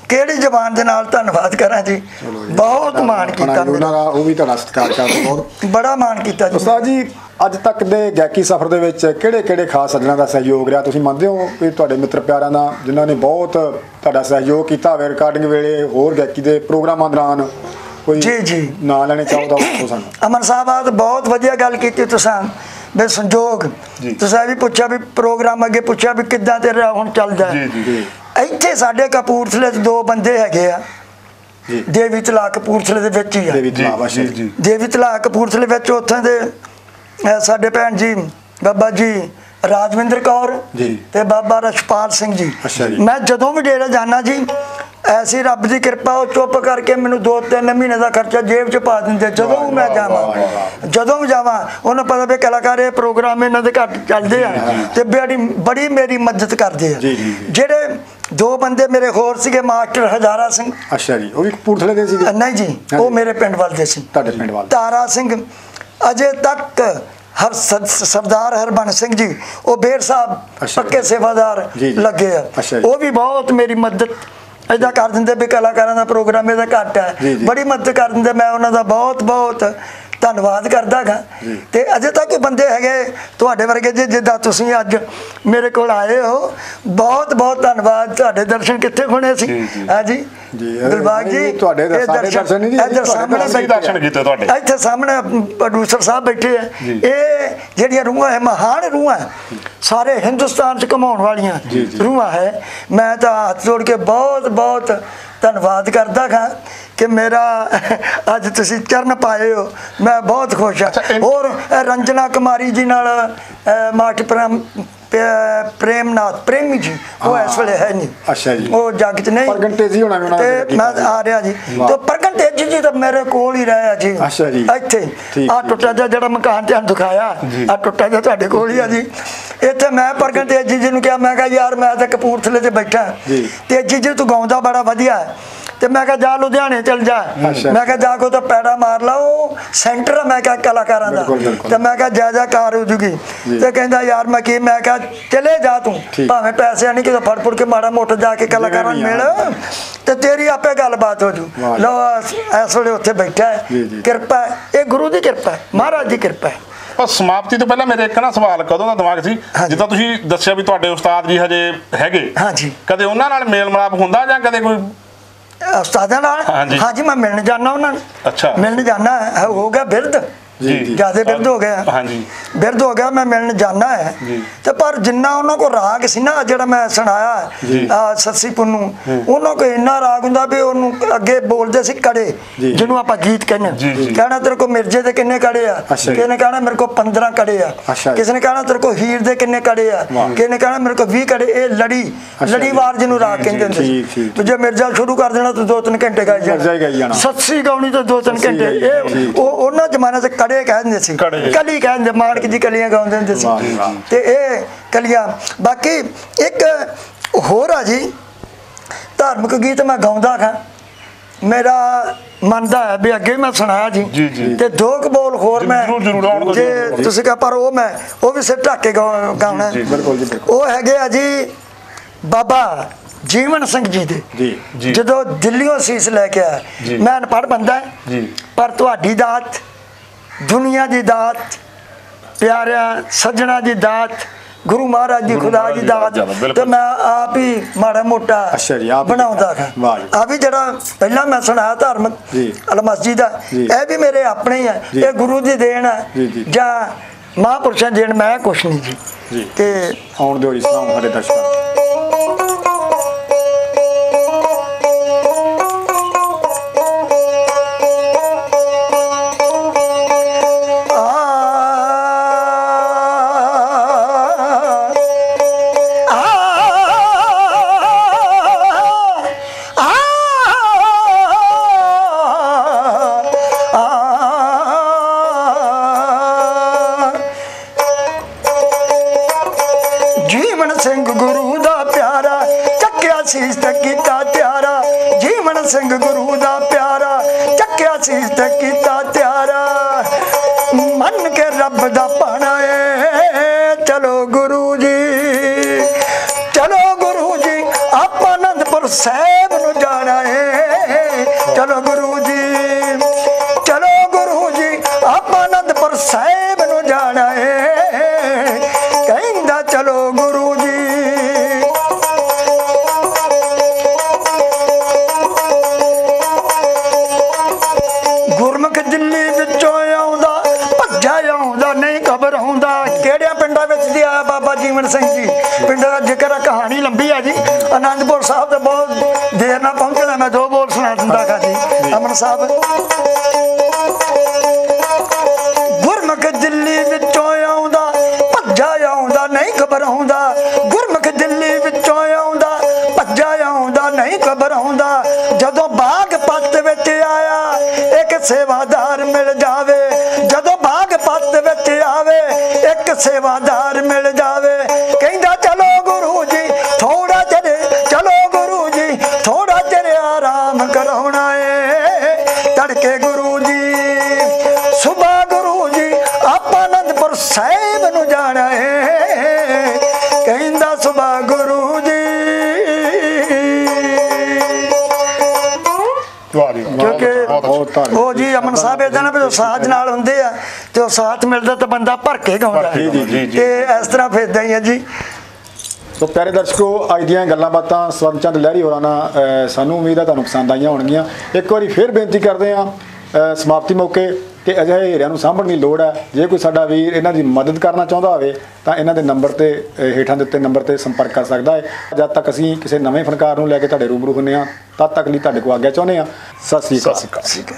ਕਿਹੜੀ ਜ਼ਬਾਨ ਦੇ ਨਾਲ ਧੰਨਵਾਦ ਕਰਾਂ ਜੀ? ਬਹੁਤ ਮਾਣ ਕੀਤਾ ਉਹਨਾਂ ਦਾ ਉਹ ਵੀ ਤੁਹਾਡਾ ਸਤਿਕਾਰ ਕਰਦੇ ਬਹੁਤ ਬੜਾ ਮਾਣ ਕੀਤਾ ਜੀ। ਉਸਤਾਦ ਜੀ ਅੱਜ ਤੱਕ ਦੇ ਗਾਇਕੀ ਸਫ਼ਰ ਦੇ ਵਿੱਚ ਕਿਹੜੇ ਕਿਹੜੇ ਖਾਸ ਸੱਜਣਾਂ ਦਾ ਸਹਿਯੋਗ ਰਿਹਾ? ਤੁਸੀਂ ਮੰਨਦੇ ਹੋ ਕਿ ਤੁਹਾਡੇ ਮਿੱਤਰ ਪਿਆਰਿਆਂ ਦਾ ਜਿਨ੍ਹਾਂ ਨੇ ਬਹੁਤ ਤੁਹਾਡਾ ਸਹਿਯੋਗ ਕੀਤਾ ਹੋਵੇ ਰਿਕਾਰਡਿੰਗ ਵੇਲੇ ਹੋਰ ਗਾਇਕੀ ਦੇ ਪ੍ਰੋਗਰਾਮਾਂ ਦੌਰਾਨ? ਕੋਈ ਜੀ, ਜੀ। ਨਾਂ ਲੈਣੇ ਚਾਹੋ ਤਾਂ ਉਹ ਸਾਨੂੰ। ਅਮਨ ਸਾਹਿਬ ਆ ਤਾਂ ਬਹੁਤ ਵਧੀਆ ਗੱਲ ਕੀਤੀ ਤੁਸੀਂ। ਬੇ ਸੰਜੋਗ। ਤੁਸੀਂ ਵੀ ਪੁੱਛਿਆ ਵੀ ਪ੍ਰੋਗਰਾਮ ਅੱਗੇ ਪੁੱਛਿਆ ਵੀ ਕਿੱਦਾਂ ਤੇਰਾ ਹੁਣ ਚੱਲਦਾ ਹੈ। ਜੀ, ਜੀ, ਇੱਥੇ ਸਾਡੇ ਕਪੂਰਥਲੇ 'ਚ ਦੋ ਬੰਦੇ ਹੈਗੇ ਆ। ਜੀ। ਦੇਵੀ ਤਲਾ ਕਪੂਰਥਲੇ ਦੇ ਵਿੱਚ ਹੀ ਆ। ਦੇਵੀ ਜੀ ਤਲਾਵਾ ਜੀ ਜੀ। ਦੇਵੀ ਤਲਾ ਕਪੂਰਥਲੇ ਵਿੱਚ ਉੱਥੇ ਦੇ ਸਾਡੇ ਭੈਣ ਜੀ ਬਾਬਾ ਜੀ ਰਾਜਵਿੰਦਰ ਕੌਰ ਜੀ। ਤੇ ਬਾਬਾ ਰਸ਼ਪਾਲ ਸਿੰਘ ਜੀ। ਅੱਛਾ ਜੀ। ਮੈਂ ਜਦੋਂ ਵੀ ਡੇਰਾ ਜਾਣਾ ਜੀ ਐਸੀ ਰੱਬ ਦੀ ਕਿਰਪਾ ਉਹ ਚੁੱਪ ਕਰਕੇ ਮੈਨੂੰ 2-3 ਮਹੀਨੇ ਦਾ ਖਰਚਾ ਜੇਬ 'ਚ ਪਾ ਦਿੰਦੇ ਜਦੋਂ ਮੈਂ ਜਾਵਾਂ। ਜਦੋਂ ਜਾਵਾਂ ਉਹਨਾਂ ਪਤਾ ਵੀ ਕਲਾਕਾਰ ਇਹ ਪ੍ਰੋਗਰਾਮ ਇਹਨਾਂ ਦੇ ਘੱਟ ਚੱਲਦੇ ਆ ਤੇ ਬੜੀ ਬੜੀ ਮੇਰੀ ਮਦਦ ਕਰਦੇ ਆ। ਜਿਹੜੇ ਦੋ ਬੰਦੇ ਮੇਰੇ ਹੋਰ ਸੀਗੇ ਮਾਸਟਰ ਹਜ਼ਾਰਾ ਸਿੰਘ ਅੱਛਾ ਜੀ ਉਹ ਵੀ ਕਪੂਰਥਲੇ ਦੇ ਸੀਗੇ ਨਹੀਂ ਜੀ ਉਹ। ਮੇਰੇ ਪਿੰਡ ਵੱਲ ਦੇ ਸੀ ਤੁਹਾਡੇ ਪਿੰਡ ਵਾਲੇ ਤਾਰਾ ਸਿੰਘ ਅਜੇ ਤੱਕ ਹਰ ਸਰਦਾਰ ਹਰਬੰਸ ਸਿੰਘ ਜੀ ਉਹ ਬੇਰ ਸਾਹਿਬ। ਪੱਕੇ ਸੇਵਾਦਾਰ। ਲੱਗੇ ਆ। ਉਹ ਵੀ ਬਹੁਤ ਮੇਰੀ ਮਦਦ ਏਦਾਂ ਕਰ ਦਿੰਦੇ ਵੀ ਕਲਾਕਾਰਾਂ ਦਾ ਪ੍ਰੋਗਰਾਮ ਇਹਦਾ ਘੱਟ ਹੈ। ਬੜੀ ਮਦਦ ਕਰ ਦਿੰਦੇ ਮੈਂ ਉਹਨਾਂ ਦਾ ਬਹੁਤ ਬਹੁਤ ਧੰਨਵਾਦ ਕਰਦਾ ਗਾ ਜੀ। ਤੇ ਅਜੇ ਤੱਕ ਬੰਦੇ ਹੈਗੇ ਤੁਹਾਡੇ ਵਰਗੇ ਜੇ ਜਿੱਦਾਂ ਤੁਸੀਂ ਅੱਜ ਮੇਰੇ ਕੋਲ ਆਏ ਹੋ ਬਹੁਤ ਬਹੁਤ ਧੰਨਵਾਦ ਤੁਹਾਡੇ ਦਰਸ਼ਨ ਕਿੱਥੇ ਹੋਣੇ ਸੀ ਜੀ, ਜੀ। ਹਾਂ ਜੀ ਜੀ, ਇਹ ਦਿਲਬਾਗ ਜੀ ਤੁਹਾਡੇ ਦਰਸ਼ਨ ਨਹੀਂ ਜੀ, ਸਾਹਮਣੇ ਦਰਸ਼ਨ ਕੀਤੇ ਤੁਹਾਡੇ ਇੱਥੇ ਸਾਹਮਣੇ ਪ੍ਰੋਡਿਊਸਰ ਸਾਹਿਬ ਬੈਠੇ ਆ। ਇਹ ਜਿਹੜੀਆਂ ਰੂਹਾਂ ਹੈ ਮਹਾਨ ਰੂਹਾਂ। ਸਾਰੇ ਹਿੰਦੁਸਤਾਨ ਚ ਕਮਾਉਣ ਵਾਲੀਆਂ ਰੂਹਾਂ ਹੈ। ਮੈਂ ਤਾਂ ਹੱਥ ਜੋੜ ਕੇ ਬਹੁਤ ਬਹੁਤ ਧੰਨਵਾਦ ਕਰਦਾ ਹਾਂ। ਕਿ ਮੇਰਾ ਅੱਜ ਤੁਸੀਂ ਚਰਨ ਪਾਏ ਹੋ ਮੈਂ ਬਹੁਤ ਖੁਸ਼ ਹਾਂ। ਹੋਰ ਰੰਜਨਾ ਕੁਮਾਰੀ ਜੀ ਨਾਲ ਮਾਟ ਪ੍ਰੇਮ ਪ੍ਰੇਮਨਾਥ ਪ੍ਰੇਮੀ ਜੀ ਉਹ। ਇਸ ਵੇਲੇ ਹੈ ਨਹੀਂ। ਅੱਛਾ ਜੀ। ਉਹ ਜੱਗ ਚ ਨਹੀਂ। ਪ੍ਰਗਟ ਤੇਜੀ ਹੋਣਾ ਉਹਨਾਂ ਤੇ ਮੈਂ ਆ ਰਿਹਾ ਜੀ। ਤੇ ਪ੍ਰਗਟ ਤੇਜੀ ਜੀ ਤਾਂ ਮੇਰੇ ਕੋਲ ਹੀ ਰਿਹਾ ਜੀ। ਅੱਛਾ ਜੀ। ਇੱਥੇ ਆ ਟੁੱਟਾ ਜਿਹਾ ਜਿਹੜਾ ਮਕਾਨ ਤੇ ਦਿਖਾਇਆ ਆ ਟੁੱਟਾ ਜਿਹਾ ਤੁਹਾਡੇ ਕੋਲ ਹੀ ਆ ਜੀ। ਇੱਥੇ ਮੈਂ ਪ੍ਰਗਟ ਤੇਜੀ ਜੀ ਨੂੰ ਕਿਹਾ ਮੈਂ ਕਿਹਾ ਯਾਰ ਮੈਂ ਤਾਂ ਕਪੂਰਥਲੇ 'ਚ ਬੈਠਾ। ਜੀ। ਤੇਜੀ ਜੀ ਤੂੰ ਗਾਉਂਦਾ ਬੜਾ ਵਧੀਆ। ਹੈ ਤੇ ਮੈਂ ਕਿਹਾ ਜਾ ਲੁਧਿਆਣੇ ਚਲ ਜਾ। ਮੈਂ ਕਿਹਾ ਜਾ ਕੋ ਤਾਂ ਪੈੜਾ ਮਾਰ ਲਾ ਉਹ ਸੈਂਟਰ ਮੈਂ ਕਿਹਾ ਕਲਾਕਾਰਾਂ ਦਾ। ਤੇ ਮੈਂ ਕਿਹਾ ਜਾ ਜਾ ਕਾਰ ਹੋ ਜੂਗੀ। ਤੇ ਕਹਿੰਦਾ ਯਾਰ ਮੈਂ ਕੀ ਮੈਂ ਕਿਹਾ ਚਲੇ ਜਾ ਤੂੰ। ਭਾਵੇਂ ਪੈਸੇ ਨਹੀਂ ਕਿਤੇ ਫੜ ਫੜ ਕੇ ਮਾੜਾ ਮੋਟਾ ਜਾ ਕੇ ਕਲਾਕਾਰਾਂ ਨੂੰ ਮਿਲ। ਤੇ ਤੇਰੀ ਆਪੇ ਗੱਲਬਾਤ ਹੋ ਜੂ ਵਾਹ ਜੀ। ਲੋ ਇਸ ਵੇਲੇ ਉੱਥੇ ਬੈਠਾ। ਕਿਰਪਾ ਇਹ ਗੁਰੂ ਦੀ ਕਿਰਪਾ ਹੈ ਮਹਾਰਾਜ ਦੀ ਕਿਰਪਾ ਹੈ ਪਰ ਸਮਾਪਤੀ ਤੋਂ ਪਹਿਲਾਂ ਮੇਰੇ ਇੱਕ ਨਾ ਸਵਾਲ ਕਦੋਂ ਦਾ ਦਿਮਾਗ ਸੀ। ਜਿੱਦਾਂ ਤੁਸੀਂ ਦੱਸਿਆ ਵੀ ਤੁਹਾਡੇ ਉਸਤਾਦ ਜੀ ਹਜੇ ਹੈਗੇ ਹਾਂਜੀ ਕਦੇ ਉਹਨਾਂ ਨਾਲ ਮੇਲ ਮਿਲਾਪ ਹੁੰਦਾ ਜਾਂ ਕਦੇ ਕੋਈ ਉਸਤਾਦਾਂ ਨਾਲ ਹਾਂਜੀ। ਹਾਂਜੀ ਮੈਂ ਮਿਲਣ ਜਾਣਾ ਉਹਨਾਂ ਨੂੰ ਅੱਛਾ। ਮਿਲਣ ਜਾਣਾ ਹੈ ਹੋ ਗਿਆ ਬਿਰਧ ਜੀ। ਜ਼ਿਆਦਾ ਬਿਰਧ ਹੋ ਗਿਆ ਹਾਂਜੀ ਬਿਰਧ ਹੋ ਗਿਆ ਮੈਂ ਮਿਲਣ ਜਾਣਾ ਹੈ ਜੀ। ਤੇ ਪਰ ਜਿੰਨਾ ਉਹਨਾਂ ਕੋ ਰਾਗ ਸੀ ਨਾ ਜਿਹੜਾ ਮੈਂ ਸੁਣਾਇਆ ਸੱਸੀ ਪੁੰਨੂ ਉਹਨਾਂ ਕੋ ਇੰਨਾ ਰਾਗ ਹੁੰਦਾ ਵੀ ਉਹਨੂੰ ਅੱਗੇ ਬੋਲਦੇ ਸੀ ਕੜੇ। ਜਿਹਨੂੰ ਆਪਾਂ ਗੀਤ ਕਹਿੰਦੇ। ਕਹਿਣਾ ਤੇਰੇ ਕੋ ਮਿਰਜੇ ਦੇ ਕਿੰਨੇ ਕੜੇ ਆ। ਕਿਸੇ ਨੇ ਕਹਿਣਾ ਮੇਰੇ ਕੋ 15 ਕੜੇ ਆ। ਕਿਸੇ ਨੇ ਕਹਿਣਾ ਤੇਰੇ ਕੋ ਹੀਰ ਦੇ ਕਿੰਨੇ ਕੜੇ ਆ। ਕਿਸੇ ਨੇ ਕਹਿਣਾ ਮੇਰੇ ਕੋ 20 ਕੜੇ ਇਹ ਲੜੀ ਅੱਛਾ ਲੜੀਵਾਰ ਜਿਹਨੂੰ ਰਾਗ ਕਹਿੰਦੇ ਹੁੰਦੇ ਸੀ। ਤੇ ਜੇ ਮਿਰਜ਼ਾ ਸ਼ੁਰੂ ਕਰ ਦੇਣਾ ਤਾਂ ਦੋ ਤਿੰਨ ਘੰਟੇ ਗਾਈ ਜਾਣਾ। ਸੱਸੀ ਗਾਉਣੀ ਤਾਂ ਦੋ ਤਿੰਨ ਸੱਸੀ ਘੰਟੇ ਗਾਈ, ਇਹ ਉਹਨਾਂ ਜ਼ਮਾਨੇ 'ਚ ਕੜੇ ਕਹਿੰਦੇ ਸੀ। ਕਲੀ ਕਹਿੰਦੇ ਮਾਣਕ ਦੀ ਕਲੀਆਂ ਗਾਉਂਦੇ ਹੁੰਦੇ ਜੀ, ਸੀ। ਤੇ ਇਹ ਕਲੀਆਂ ਬਾਕੀ ਇੱਕ ਹੋਰ ਆ ਜੀ ਧਾਰਮਿਕ ਗੀਤ ਮੈਂ ਗਾਉਂਦਾ ਹਾਂ ਮੇਰਾ ਮੰਨਦਾ ਹੈ ਵੀ ਅੱਗੇ ਮੈਂ ਸੁਣਾਇਆ ਜੀ ਜੀ, ਜੀ। ਤੇ ਦੋ ਕੁ ਬੋਲ ਹੋਰ ਮੈਂ ਜੇ। ਤੁਸੀਂ ਕਹ ਪਰ ਉਹ ਮੈਂ ਉਹ ਵੀ ਸਿਰ ਢੱਕ ਕੇ ਗਾਉਣਾ ਜੀ, ਜੀ, ਜੀ ਉਹ ਹੈਗੇ ਆ ਜੀ ਬਾਬਾ ਜੀਵਨ ਸਿੰਘ ਜੀ ਦੇ ਜੀ ਜੀ। ਜਦੋਂ ਦਿੱਲੀੋਂ ਸੀਸ ਲੈ ਕੇ ਆਇਆ ਜੀ। ਮੈਂ ਅਨਪੜ੍ਹ ਬੰਦਾ ਜੀ। ਪਰ ਤੁਹਾਡੀ ਦਾਤ ਦੁਨੀਆ ਦੀ ਦਾਤ ਪਿਆਰਿਆਂ ਸੱਜਣਾ ਦੀ ਦਾਤ ਗੁਰੂ ਮਹਾਰਾਜ ਦੀ ਖੁਦਾ ਦੀ ਦਾਤ। ਤੇ ਮੈਂ ਆਪ ਹੀ ਮਾੜਾ ਮੋਟਾ ਬਣਾਉਂਦਾ। ਆ ਵੀ ਜਿਹੜਾ ਪਹਿਲਾਂ ਮੈਂ ਸੁਣਾਇਆ ਧਾਰਮਿਕ। ਅਲ ਮਸਜਿਦ ਦਾ। ਇਹ ਵੀ ਮੇਰੇ ਆਪਣੇ ਹੀ ਹੈ ਜੀ। ਇਹ ਗੁਰੂ ਦੀ ਦੇਣ ਹੈ ਜੀ, ਮਹਾਂਪੁਰਸ਼ਾਂ ਦੇਣ ਮੈਂ ਕੁਛ ਨਹੀਂ ਜੀ ਤੇ ਆਉਣ ਦਿਓ ਜੀ ਸਲਾਮ ਦਰਸ਼ਕਾਂ ਖਬਰ ਆਉਂਦਾ, ਜਦੋਂ ਬਾਗ ਪੱਤ ਵਿੱਚ ਆਇਆ, ਇੱਕ ਸੇਵਾਦਾਰ ਮਿਲ ਜਾਵੇ। ਜਦੋਂ ਬਾਗ ਪੱਤ ਵਿੱਚ ਆਵੇ, ਇੱਕ ਸੇਵਾਦਾਰ ਮਿਲ ਜਾਵੇ। ਕਹਿੰਦਾ, ਚਲੋ ਉਹ ਸਾਥ ਮਿਲਦਾ ਤਾਂ ਬੰਦਾ ਭਰ ਕੇ ਗਾਉਂਦਾ ਜੀ। ਤੇ ਇਸ ਤਰ੍ਹਾਂ ਫਿਰ ਏਦਾਂ ਹੀ ਆ ਜੀ। ਸੋ ਪਿਆਰੇ ਦਰਸ਼ਕੋ ਅੱਜ ਦੀਆਂ ਗੱਲਾਂ ਬਾਤਾਂ ਸਵਰਨਚੰਦ ਲਹਿਰੀ ਹੋਰਾਂ ਨਾਲ ਸਾਨੂੰ ਉਮੀਦ ਹੈ ਤੁਹਾਨੂੰ ਪਸੰਦ ਆਈਆਂ ਹੋਣਗੀਆਂ। ਇੱਕ ਵਾਰੀ ਫੇਰ ਬੇਨਤੀ ਕਰਦੇ ਹਾਂ ਸਮਾਪਤੀ ਮੌਕੇ ਕਿ ਅਜਿਹੇ ਹੀਰਿਆਂ ਨੂੰ ਸਾਂਭਣ ਦੀ ਲੋੜ ਹੈ। ਜੇ ਕੋਈ ਸਾਡਾ ਵੀਰ ਇਹਨਾਂ ਦੀ ਮਦਦ ਕਰਨਾ ਚਾਹੁੰਦਾ ਹੋਵੇ ਤਾਂ ਇਹਨਾਂ ਦੇ ਨੰਬਰ ਤੇ ਹੇਠਾਂ ਦਿੱਤੇ ਨੰਬਰ ਤੇ ਸੰਪਰਕ ਕਰ ਸਕਦਾ ਹੈ। ਜਦ ਤੱਕ ਅਸੀਂ ਕਿਸੇ ਨਵੇਂ ਫਨਕਾਰ ਨੂੰ ਲੈ ਕੇ ਤੁਹਾਡੇ ਰੂਬਰੂ ਹੁੰਨੇ ਆ ਤਦ ਤੱਕ ਲਈ ਤੁਹਾਡੇ ਕੋਲ ਆਗਿਆ ਚਾਹੁੰਦੇ ਆ ਸਤਿ ਸ੍ਰੀ ਸਤਿ ਅਕਾਲ ਸ਼੍ਰੀ ਅਕਾਲ। ਠੀਕ ਹੈ